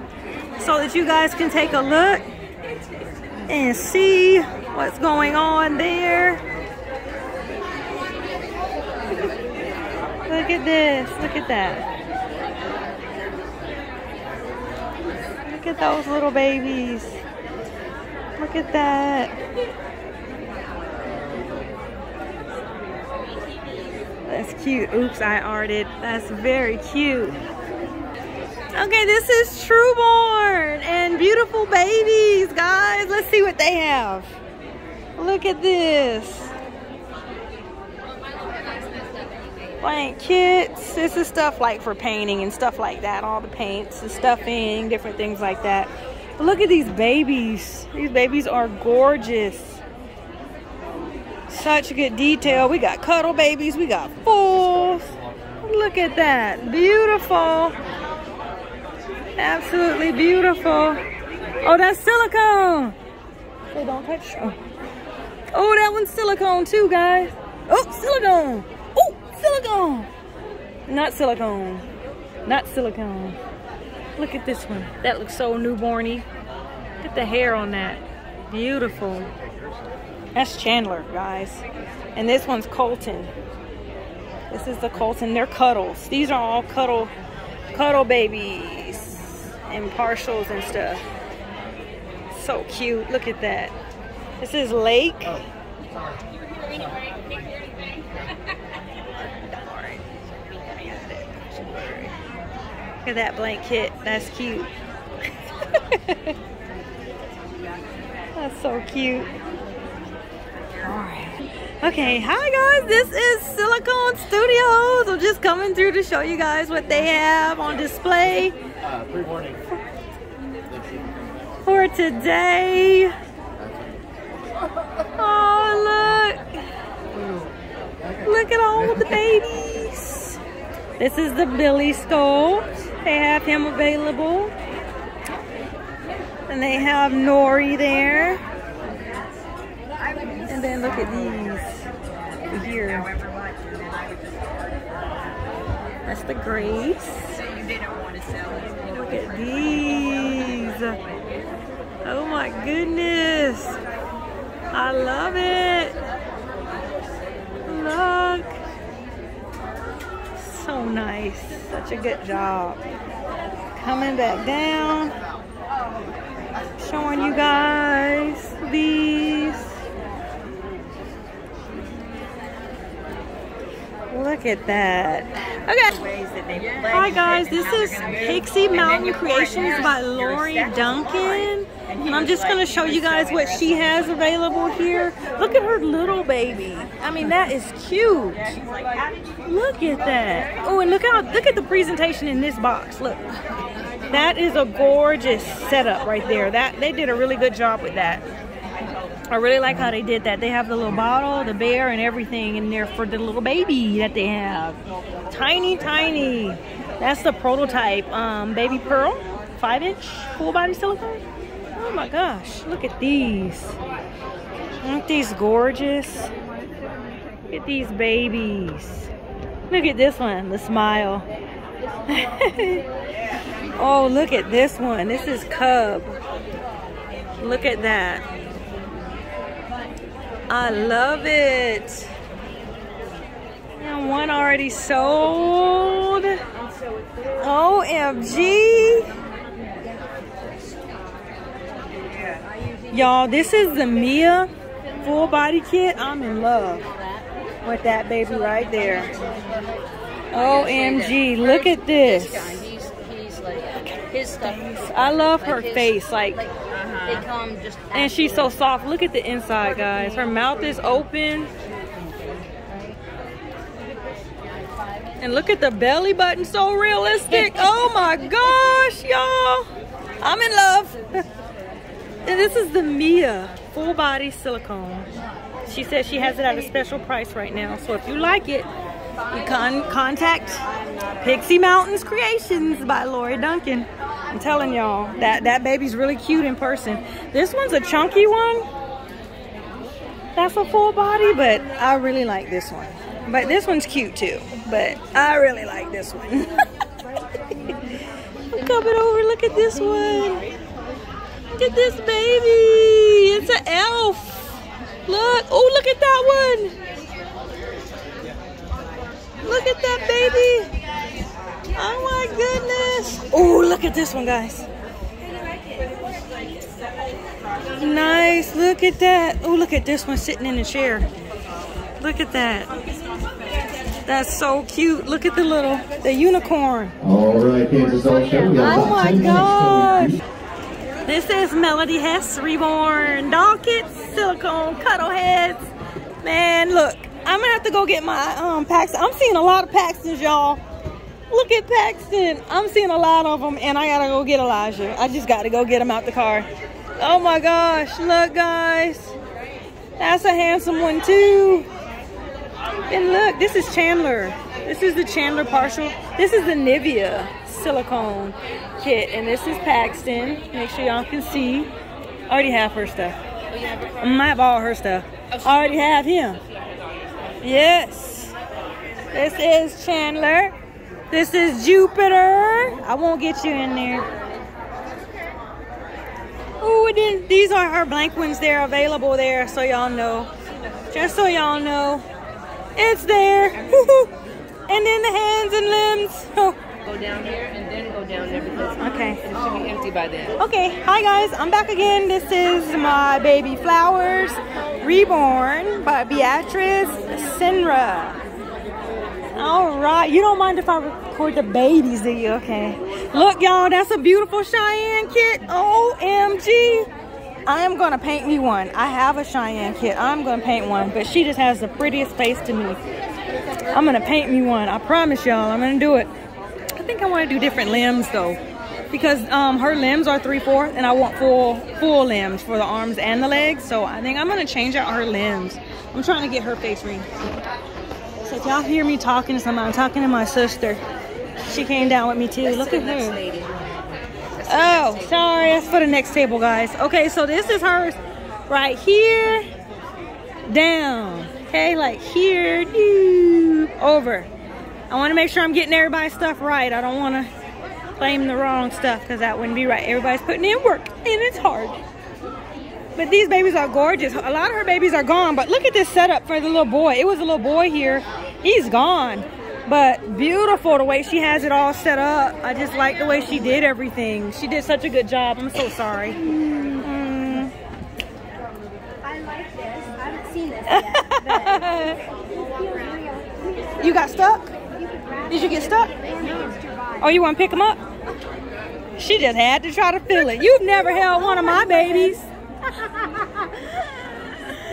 so that you guys can take a look and see what's going on there. Look at this. Look at that. Look at those little babies. Look at that. That's cute. Oops, I arted. That's very cute. Okay, this is Trueborn and beautiful babies, guys. Let's see what they have. Look at this. Blank kits. This is stuff like for painting and stuff like that. All the paints and stuffing, different things like that. But look at these babies. These babies are gorgeous. Such a good detail. We got cuddle babies. We got fools. Look at that. Beautiful. Absolutely beautiful. Oh, that's silicone. They don't touch. Oh. oh, that one's silicone too, guys. Oh, silicone. Silicone. Not silicone. Not silicone. Look at this one. That looks so newborny. Look at the hair on that. Beautiful. That's Chandler, guys. And this one's Colton. This is the Colton. They're cuddles. These are all cuddle, cuddle babies and partials and stuff. So cute. Look at that. This is Lake. Oh. Look at that blanket. That's cute. That's so cute. Okay, hi guys, this is Silicone Studios. I'm just coming through to show you guys what they have on display. Uh. For today. Oh, look. Look at all the babies. This is the Billy sculpt. They have him available. And they have Nori there. And then look at these here. That's the Grace. Look at these. Oh my goodness. I love it. Look. So nice. Such a good job. Coming back down. Showing you guys these. Look at that. Okay. Hi guys, this is Pixie Mountain Creations by Lori Duncan. And I'm just going to show you guys what she has available here. Look at her little baby. I mean, that is cute. Look at that. Oh, and look out, look at the presentation in this box. Look. That is a gorgeous setup right there. That They did a really good job with that. I really like how they did that. They have the little bottle, the bear, and everything in there for the little baby that they have. Tiny, tiny. That's the prototype um, Baby Pearl, 5-inch full body silicone. Oh my gosh, look at these. Aren't these gorgeous? Look at these babies. Look at this one, the smile. oh, look at this one. This is Cub. Look at that. I love it. And one already sold. OMG. Y'all, this is the Mia full body kit. I'm in love with that baby right there. OMG, look at this. I love her face. Like, they come just. And she's so soft. Look at the inside, guys. Her mouth is open. And look at the belly button, so realistic. Oh my gosh, y'all. I'm in love. and this is the Mia full body silicone. She says she has it at a special price right now. So if you like it, you can contact Pixie Mountains Creations by Lori Duncan. I'm telling y'all, that, that baby's really cute in person. This one's a chunky one. That's a full body, but I really like this one. But this one's cute too, but I really like this one. I'm coming over, look at this one. Look at this baby. It's an elf. Look, oh, look at that one. Look at that baby. Oh my goodness. Oh, look at this one, guys. Nice. Look at that. Oh, look at this one sitting in the chair. Look at that. That's so cute. Look at the little, the unicorn. All right, Kansas Doll Show. Oh my gosh. This is Melody Hess Reborn Doll Kits, silicone cuddle heads. Man, look, I'm gonna have to go get my um Paxton. I'm seeing a lot of Paxtons, y'all. Look at Paxton. I'm seeing a lot of them, and I gotta go get Elijah. I just gotta go get him out the car. Oh my gosh, look, guys. That's a handsome one, too. And look, this is Chandler. This is the Chandler partial. This is the Nivea silicone kit, and this is Paxton. Make sure y'all can see. I already have her stuff. I might have all her stuff. I already have him. Yes. This is Chandler. This is Jupiter. I won't get you in there. Oh, these are her blank ones. They're available there, so y'all know. Just so y'all know, it's there. and then the hands and limbs. Go down here and then go down there because Okay. it should be empty by then. Okay, hi guys, I'm back again. This is my baby flowers, reborn by Beatrice Sinra. All right, you don't mind if I record the babies, do you? Okay. Look, y'all, that's a beautiful Cheyenne kit. OMG. I am gonna paint me one. I have a Cheyenne kit. I'm gonna paint one, but she just has the prettiest face to me. I'm gonna paint me one. I promise y'all, I'm gonna do it. I think I want to do different limbs though, because um, her limbs are three fourths, and I want full full limbs for the arms and the legs. So I think I'm gonna change out her limbs. I'm trying to get her face ring. So y'all hear me talking to somebody, I'm talking to my sister. She came down with me too. Look at her. Oh, sorry, that's for the next table, guys. Okay, so this is hers right here, down. Okay, like here, over. I want to make sure I'm getting everybody's stuff right. I don't want to claim the wrong stuff because that wouldn't be right. Everybody's putting in work and it's hard. But these babies are gorgeous. A lot of her babies are gone, but look at this setup for the little boy. It was a little boy here. He's gone. But beautiful the way she has it all set up. I just like the way she did everything. She did such a good job. I'm so sorry. Mm. I like this. I haven't seen this yet. You got stuck? Did you get stuck? Oh, you want to pick them up? She just had to try to feel it. You've never held one of my babies.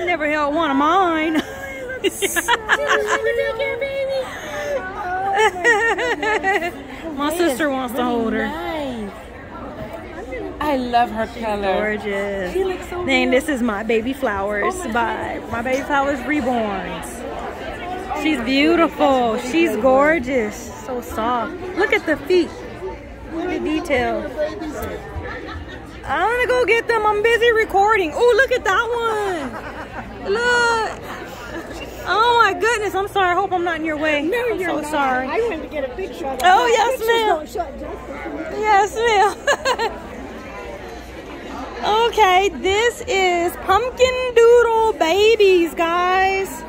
Never held one of mine. my sister wants to hold her. I love her color. Gorgeous. She looks so Then this is my baby oh flowers by my baby flowers reborns. She's beautiful. She's gorgeous. So soft. Look at the feet. Look at the detail. I'm gonna go get them. I'm busy recording. Oh, look at that one. Look. Oh my goodness. I'm sorry. I hope I'm not in your way. No, I'm so sorry. I went to get a picture of it. Oh, yes, ma'am. don't shut justice. Yes, ma'am. okay, this is Pumpkin Doodle Babies, guys.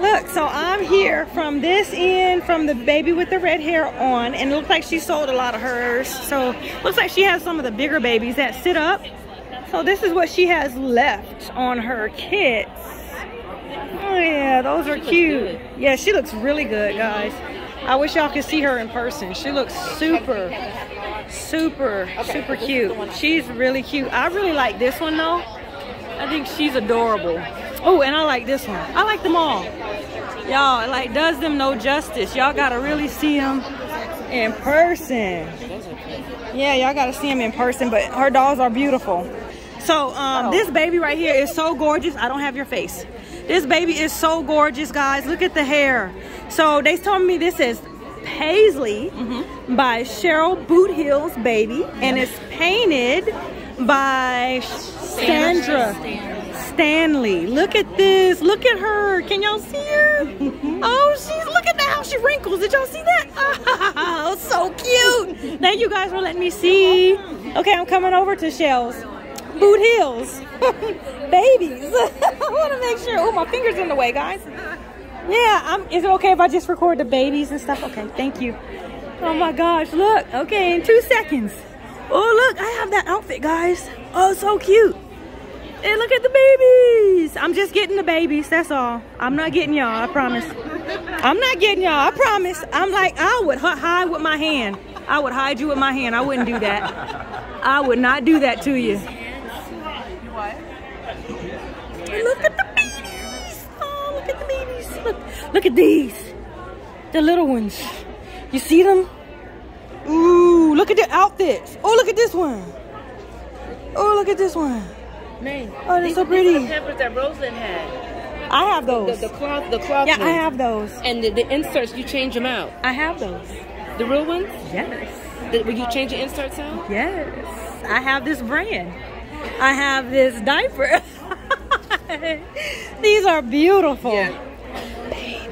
Look, so I'm here from this end, from the baby with the red hair on, and it looks like she sold a lot of hers. So looks like she has some of the bigger babies that sit up. So this is what she has left on her kits. Oh yeah, those are cute. Yeah, she looks really good, guys. I wish y'all could see her in person. She looks super, super, super cute. She's really cute. I really like this one though. I think she's adorable. Oh, and I like this one. I like them all. Y'all, it, like does them no justice. Y'all gotta really see them in person. Yeah, y'all gotta see them in person, but her dolls are beautiful. So um, this baby right here is so gorgeous. I don't have your face. This baby is so gorgeous, guys. Look at the hair. So they told me this is Paisley by Cheryl Boot Hills Baby, and it's painted by Sandra Stanley. Look at this. Look at her. Can y'all see her? Oh, she's look at that how she wrinkles. Did y'all see that? Oh, so cute. Thank you guys for letting me see. Okay, I'm coming over to Shells. Boot heels. Babies. I want to make sure. Oh, my finger's in the way, guys. Yeah, I'm, is it okay if I just record the babies and stuff? Okay, thank you. Oh my gosh, look. Okay, in two seconds. Oh, look, I have that outfit, guys. Oh, so cute. Look at the babies. I'm just getting the babies. That's all. I'm not getting y'all. I promise. I'm not getting y'all. I promise. I'm like, I would hide with my hand. I would hide you with my hand. I wouldn't do that. I would not do that to you. Look at the babies. Oh, look at the babies. Look, look at these. The little ones. You see them? Ooh, look at their outfits. Oh, look at this one. Oh, look at this one. Oh, they're these- so these pretty. are the pampers that Rosalind had. I have The, those. the cloth, the cloth. Yeah, I have those. And the, the inserts, you change them out. I have those. The real ones? Yes. The, will you change the inserts out? Yes. I have this brand. I have this diaper. These are beautiful. Yeah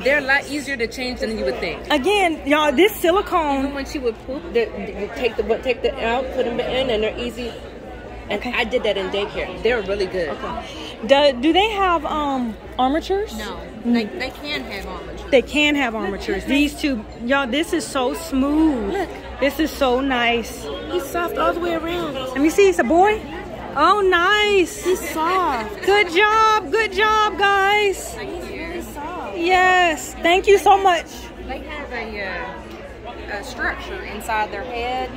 They're a lot easier to change than you would think. Again, y'all, this silicone. Even when she would poop, they, they take the take the out, put them in, and they're easy. And I did that in daycare. They're really good. Do, do they have um armatures? No, they, they can have armatures. They can have armatures. These two, y'all, this is so smooth. Look. This is so nice. He's soft all the way around. Let me see, it's a boy. Oh, nice. He's soft. Good job. Good job, guys. Yes. Thank you so much. They have a, uh, a structure inside their head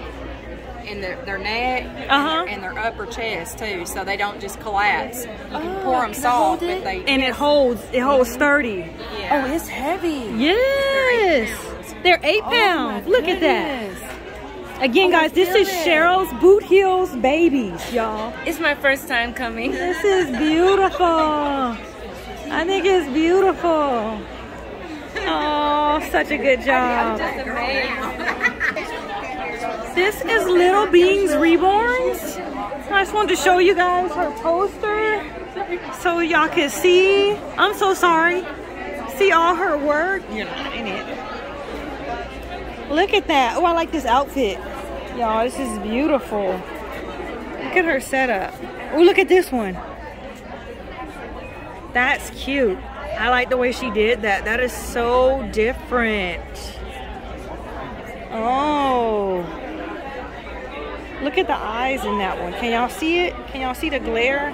and their, their neck Uh-huh. and their upper chest too, so they don't just collapse. You can Oh, pour them can I hold soft, it? but they And it holds. It holds sturdy. Yeah. Oh, it's heavy. Yes. They're eight pounds. Look at that. Again, Oh, guys, this is it. Cheryl's Boot Heels Babies, y'all. It's my first time coming. This is beautiful. I think it's beautiful. Oh, such a good job. This is Little Beans Reborns. I just wanted to show you guys her poster so y'all can see. I'm so sorry. See all her work. You're not in it. Look at that. Oh, I like this outfit. Y'all, this is beautiful. Look at her setup. Oh, look at this one. That's cute. I like the way she did that. That is so different. Oh. Look at the eyes in that one. Can y'all see it? Can y'all see the glare?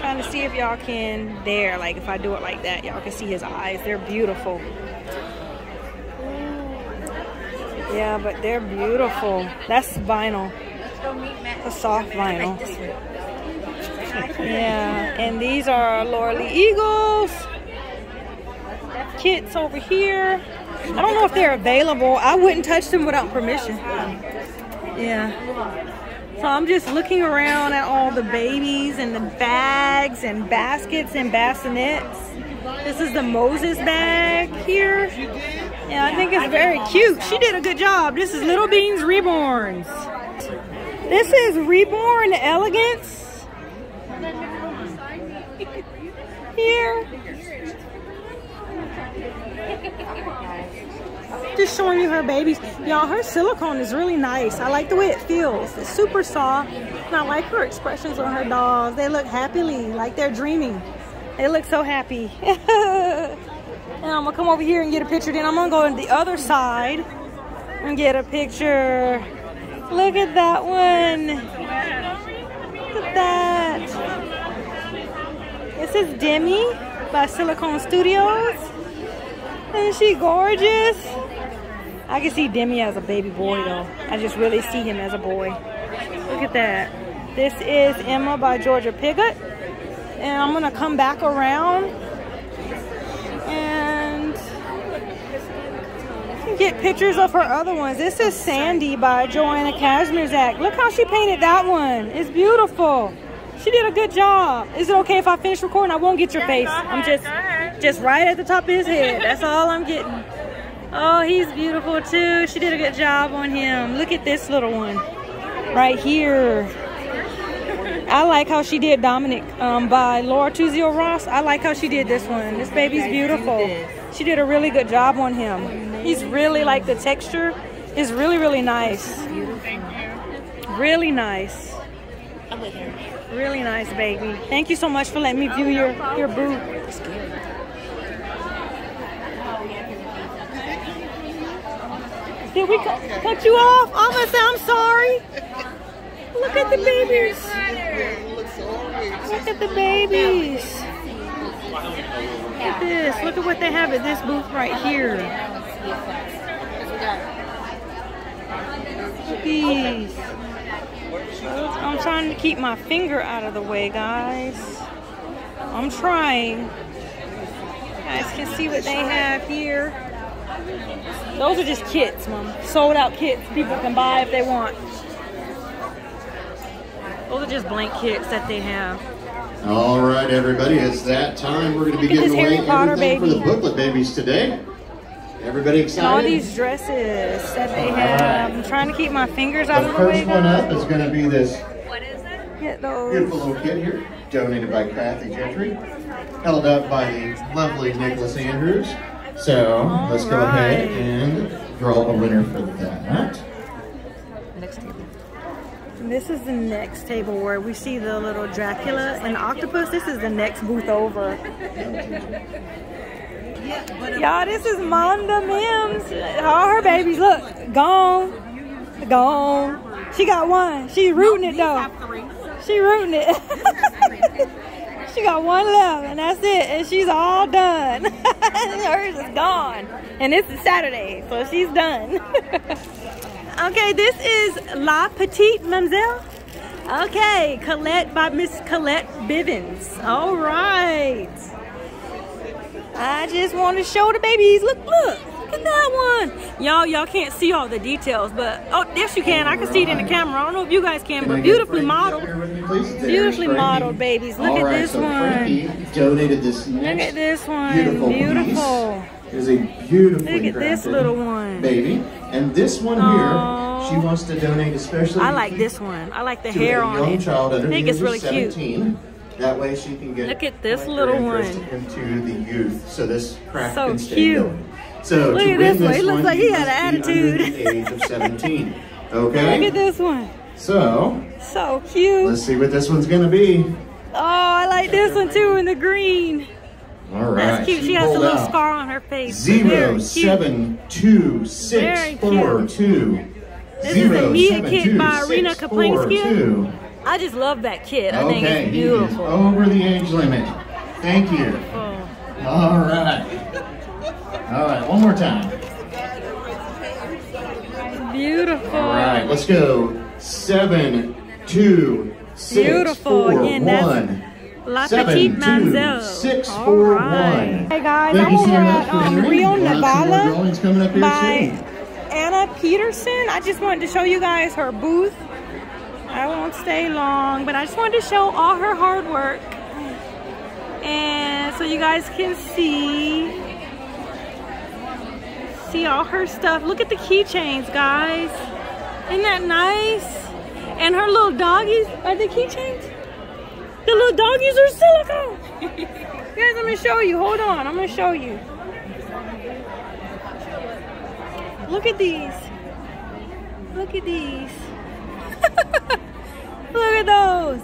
Trying to see if y'all can there. Like if I do it like that, y'all can see his eyes. They're beautiful. Yeah, but they're beautiful. That's vinyl. A soft vinyl. Yeah, and these are Laura Lee Eagles. Kits over here. I don't know if they're available. I wouldn't touch them without permission. Yeah. So I'm just looking around at all the babies and the bags and baskets and bassinets. This is the Moses bag here. Yeah, I think it's very cute. She did a good job. This is Little Beans Reborns. This is Reborn Elegance. Here. Just showing you her babies. Y'all, her silicone is really nice. I like the way it feels. It's super soft. And I like her expressions on her dolls. They look happily, like they're dreaming. They look so happy. and I'm gonna come over here and get a picture. Then I'm gonna go on the other side and get a picture. Look at that one. Look at that. This is Demi by Silicone Studios. Isn't she gorgeous? I can see Demi as a baby boy though. I just really see him as a boy. Look at that. This is Emma by Georgia Pigott. And I'm gonna come back around and get pictures of her other ones. This is Sandy by Joanna Kazmierczak. Look how she painted that one. It's beautiful. She did a good job. Is it okay if I finish recording? I won't get your face. I'm just just right at the top of his head. That's all I'm getting. Oh, he's beautiful too. She did a good job on him. Look at this little one right here. I like how she did Dominic um, by Laura Tuzio Ross. I like how she did this one. This baby's beautiful. She did a really good job on him. He's really like the texture is really, really nice. Really nice. I'm with her. Really nice, baby. Thank you so much for letting me view your, your booth. Did we cut, cut you off? Say I'm sorry. Look at the babies. Look at the babies. Look at this. Look at what they have at this booth right here. Look at these. I'm trying to keep my finger out of the way, guys. I'm trying. You guys can see what they have here. Those are just kits, Mom. Sold out kits people can buy if they want. Those are just blank kits that they have. All right, everybody, it's that time. We're going to be giving away everything for the booklet babies today. Everybody And all these dresses that they have. I'm trying to keep my fingers out the of the way, The first one up is going to be this Get those. beautiful little kit here, donated by Kathy Gentry, held up by the lovely Nicholas Andrews. So let's go ahead and draw a winner for that. And This is the next table where we see the little Dracula and octopus. This is the next booth over. Y'all, this is Monda Mims. All her babies, look, gone, gone. She got one. She rooting it though. She rooting it. she got one left, and that's it. And she's all done. Hers is gone. And it's Saturday, so she's done. okay, this is La Petite Mademoiselle. Okay, Colette by Miss Colette Bivens. All right. I just want to show the babies. Look, look, look at that one. Y'all, y'all can't see all the details, but oh, yes, you can. I can see it in the camera. I don't know if you guys can, but beautifully modeled. here with me, please? There's Beautifully modeled babies. Look at this one. Donated this Look at this one. beautiful, Beautiful. is a beautifully Look at this little one. baby. And this one here, she wants to donate especially I like this one. I like the hair on it. I think it's really of cute. 17. That way she can get Look at this little one. into the youth, so this craft So can stay cute. going. So Look at this one. He looks like he had an under attitude. the age of 17. Okay. Look at this one. So So cute. let's see what this one's gonna be. Oh, I like this one too in the green. All right. That's cute. She has a little out scar on her face. Zero seven two six four two. This is a Zero Mia kit by six Rena four Kaplinsky. Two. I just love that kit. I think Okay, it's he is beautiful. over the age limit. Thank you. Oh. All right. All right, one more time. Beautiful. All right, let's go. Seven, two, six, Beautiful. four, Again, one. La Seven, Petite two, six, All four, right. one. Hey guys, Thank I'm you so over much at um. Rio We'll have some more Nevada drawings coming up here by soon. Anna Peterson. I just wanted to show you guys her booth. I won't stay long, but I just wanted to show all her hard work. And so you guys can see see all her stuff. Look at the keychains, guys. Isn't that nice? And her little doggies, are they keychains? The little doggies are silicone. Guys, I'm gonna show you. Hold on, I'm gonna show you. Look at these. Look at these. Look at those.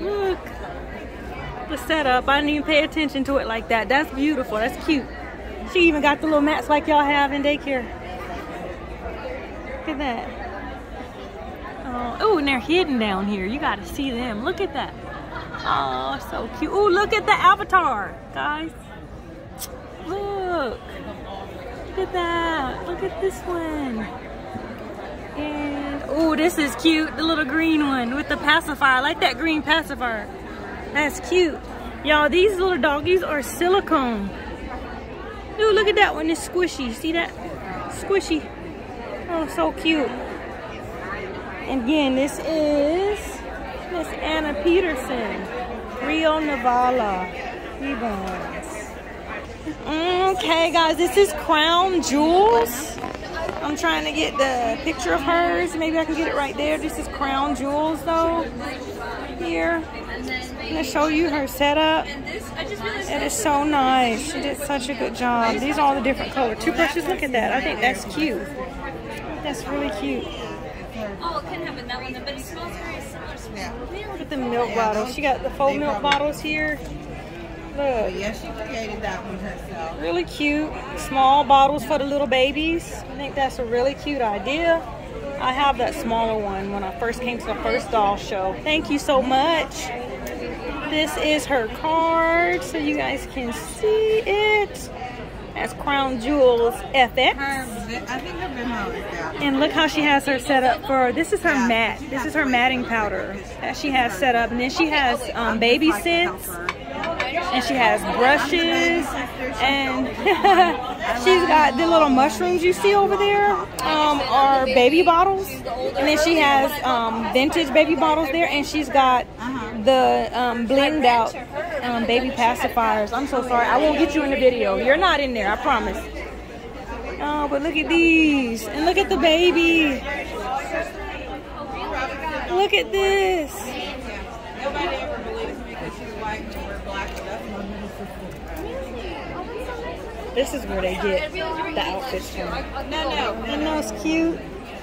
Look. The setup. I didn't even pay attention to it like that. That's beautiful. That's cute. She even got the little mats like y'all have in daycare. Look at that. Oh, and they're hidden down here. You got to see them. Look at that. Oh, so cute. Oh, look at the avatar, guys. Look. Look at that. Look at this one. And oh, this is cute. The little green one with the pacifier. I like that green pacifier. That's cute. Y'all, these little doggies are silicone. Ooh, look at that one. It's squishy. See that? Squishy. Oh, so cute. And again, this is Miss Anna Peterson, Rio Navala, Ebons. Mm, okay, guys, this is Crown Jewels. I'm trying to get the picture of hers. Maybe I can get it right there. This is Crown Jewels, though. Here. I'm going to show you her setup. It is so nice. She did such a good job. These are all the different color toothbrushes. Look at that. I think that's cute. That's really cute. Oh, it can happen that one, but it smells very similar. Look at the milk bottles. She got the full milk bottles here. Look. Yeah, she created that one herself. Really cute. Small bottles for the little babies. I think that's a really cute idea. I have that smaller one when I first came to the first doll show. Thank you so much. This is her card so you guys can see it. That's Crown Jewels FX. I think her Venmo is. And look how she has her set up for, this is her mat. This is her matting powder that she has set up. And then she has um, baby scents. And she has brushes. And she's got the little mushrooms you see over there um, are baby bottles. And then she has um, vintage baby bottles there. And she's got the um, out um, baby pacifiers. I'm so sorry. I won't get you in the video. You're not in there, I promise. Oh, but look at these. And look at the baby. Look at this. Nobody ever believes me because she's white and we're black. but That's This is where they get the outfits from. No, no. You know it's cute.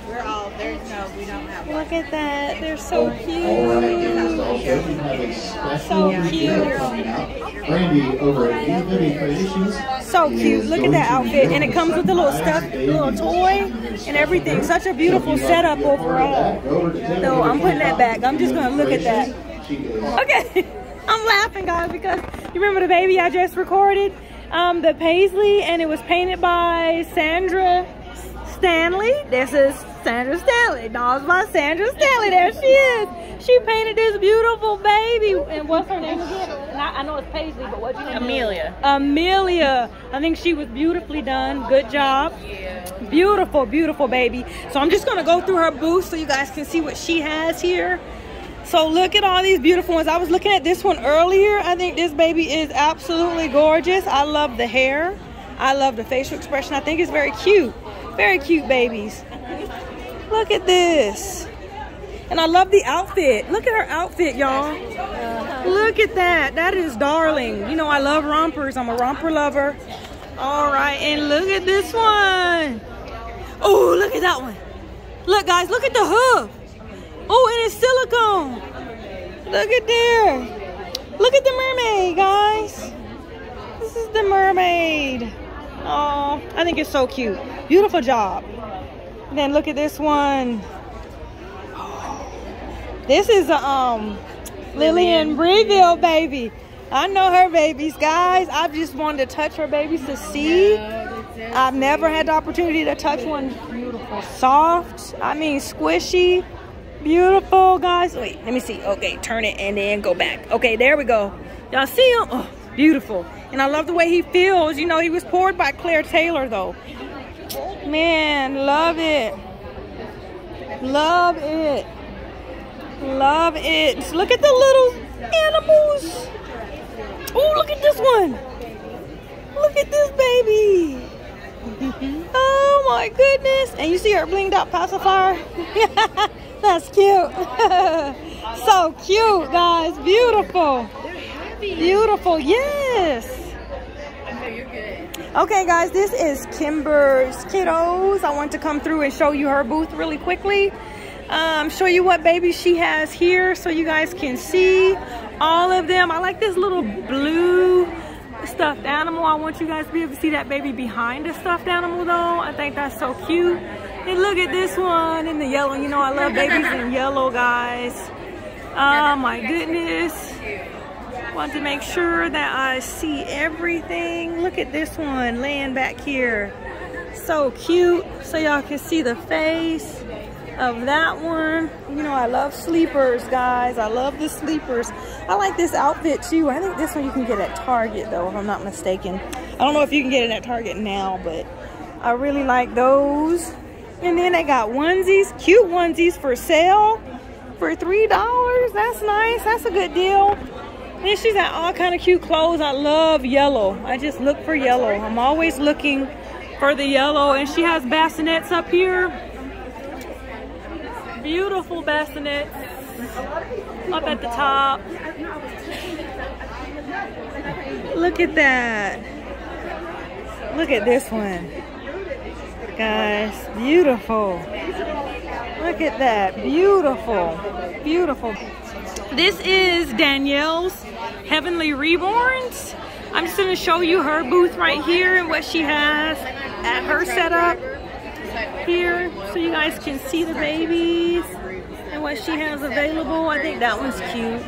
We're all, there's no, we don't have Look at that. They're so cute. guys, also we have a special video coming out. Brandy over at Itty Creations. So cute. Look at that outfit. And it comes with a little stuffed a little toy and everything. Such a beautiful setup overall. So I'm putting that back. I'm just going to look at that. Okay. I'm laughing, guys, because you remember the baby I just recorded? Um, the Paisley, and it was painted by Sandra Stanley. This is Sandra Stanley. Dolls by Sandra Stanley. There she is. She painted this beautiful baby. And what's her name again? I know it's Paisley, but what's your name? Amelia. Amelia. I think she was beautifully done. Good job. Beautiful, beautiful baby. So I'm just going to go through her booth so you guys can see what she has here. So look at all these beautiful ones. I was looking at this one earlier. I think this baby is absolutely gorgeous. I love the hair. I love the facial expression. I think it's very cute. Very cute babies. Look at this. And I love the outfit. Look at her outfit, y'all. Look at that. That is darling. You know, I love rompers. I'm a romper lover. All right, and look at this one. Oh, look at that one. Look, guys, look at the hoof. Oh, and it's silicone. Look at there. Look at the mermaid, guys. This is the mermaid. Oh, I think it's so cute. Beautiful job. And then look at this one. This is a um Lillian Breville baby. I know her babies, guys. I've just wanted to touch her babies to see. I've never had the opportunity to touch one. Beautiful, soft. I mean, squishy, beautiful, guys. Wait, let me see. Okay, turn it and then go back. Okay, there we go. Y'all see him? Oh, beautiful. And I love the way he feels. You know, he was poured by Claire Taylor, though. Man, love it. Love it. Love it. Look at the little animals. Oh, look at this one. Look at this baby. Oh my goodness. And you see her blinged out pacifier? That's cute. so cute, guys. Beautiful. Beautiful. Yes. Okay, guys, this is Kimber's Kiddos. I want to come through and show you her booth really quickly. Um, show you what baby she has here so you guys can see all of them. I like this little blue stuffed animal. I want you guys to be able to see that baby behind the stuffed animal though. I think that's so cute. And look at this one in the yellow. You know I love babies in yellow, guys. Oh my goodness. Want to make sure that I see everything. Look at this one laying back here. So cute. So y'all can see the face of that one. You know, I love sleepers, guys. I love the sleepers. I like this outfit too. I think this one you can get at Target though, if I'm not mistaken. I don't know if you can get it at Target now, but I really like those. And then they got onesies, cute onesies for sale for $3. That's nice. That's a good deal. And she's got all kind of cute clothes. I love yellow. I just look for yellow. I'm always looking for the yellow. And she has bassinets up here beautiful bassinets up at the top. Look at that. Look at this one. Guys, beautiful. Look at that. Beautiful. Beautiful. This is Danielle's Heavenly Reborns. I'm just going to show you her booth right here and what she has at her setup. here so you guys can see the babies and what she has available. I think that one's cute.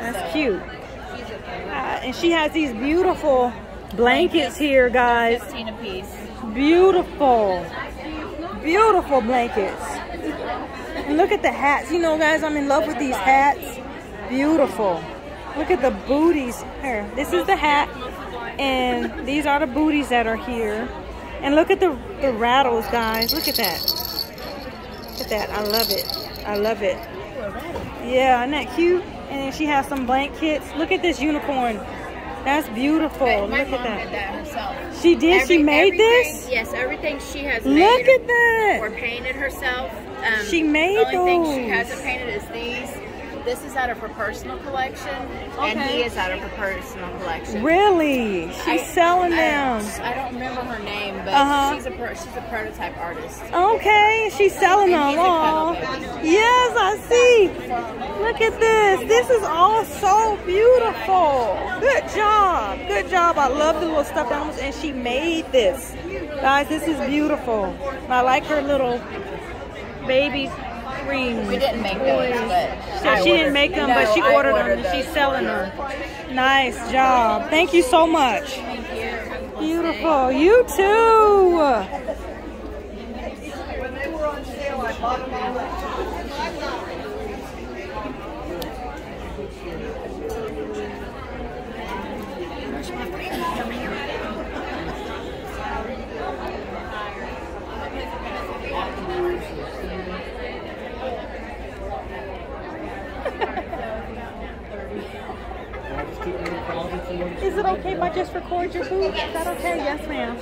That's cute. Uh, and she has these beautiful blankets here, guys. 15 a piece. Beautiful. Beautiful blankets. And look at the hats. You know, guys, I'm in love with these hats. Beautiful. Look at the booties. Here, this is the hat. And these are the booties that are here. And look at the, the rattles, guys. Look at that. Look at that. I love it. I love it. Yeah, isn't that cute? And she has some blankets. Look at this unicorn. That's beautiful. My Look mom at that. that herself. She did? She made this? Yes, everything she has Look made at that. or painted herself. Um, She made The only thing she those. hasn't painted is these. This is out of her personal collection, and he is out of her personal collection. Really? She's I- selling I- them. I don't remember her name, but Uh-huh. she's a she's a prototype artist. Okay, she's selling And them all. Yes, I see. Look at this. This is all so beautiful. Good job. Good job. I love the little stuffed animals, and she made this. Guys, this is beautiful. I like her little baby cream. We didn't make those, but So she didn't make them, no, but she I ordered, them ordered and she's selling them. Nice job. Thank you so much. You. Beautiful. You too. Just record your food? Is that okay? Yes, ma'am.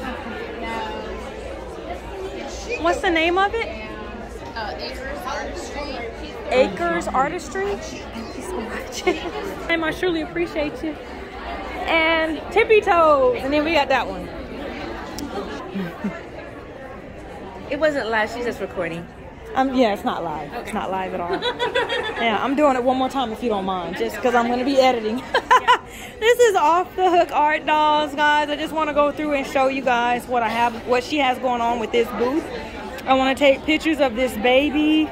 What's the name of it? Uh, Acres Artistry. Acres Artistry. Thank you so much. I truly appreciate you. And Tippy Toes. And then we got that one. It wasn't live. She's just recording. Um, yeah, it's not live. It's not live at all. yeah, I'm doing it one more time if you don't mind, just because I'm going to be editing. this is off the hook art dolls, guys. I just want to go through and show you guys what I have, what she has going on with this booth. I want to take pictures of this baby.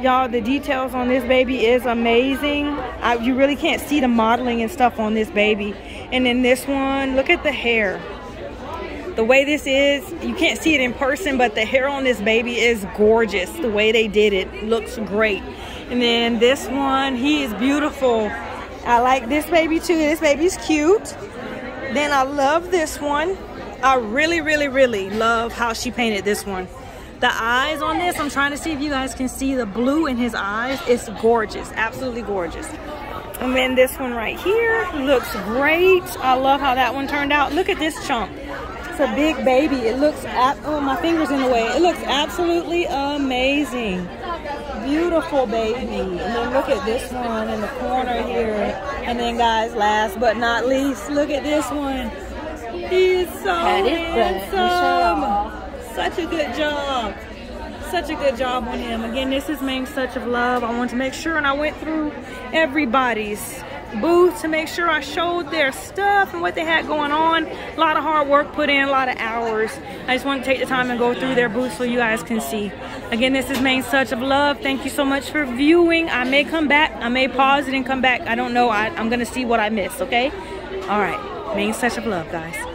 Y'all, the details on this baby is amazing. I, you really can't see the modeling and stuff on this baby. And then this one, look at the hair the way this is you can't see it in person but the hair on this baby is gorgeous. The way they did it looks great. And then this one he is beautiful. I like this baby too. This baby's cute. Then i love this one. I really really really love how she painted this one. The eyes on this i'm trying to see if you guys can see the blue in his eyes. It's gorgeous absolutely gorgeous. And then this one right here looks great. I love how that one turned out. Look at this chunk it's a big baby. It looks, oh, my finger's in the way. It looks absolutely amazing. Beautiful baby. And then look at this one in the corner here. And then guys, last but not least, look at this one. He's so Pat handsome. Such a good job. Such a good job on him. Again, this is Maine's Touch of Love. I want to make sure, and I went through everybody's booth to make sure I showed their stuff and what they had going on. A lot of hard work put in, a lot of hours. I just want to take the time and go through their booth so you guys can see. Again, this is Maine's Touch of Love. Thank you so much for viewing. I may come back. I may pause it and come back. I don't know. I, I'm going to see what I missed, okay? All right. Maine's Touch of Love, guys.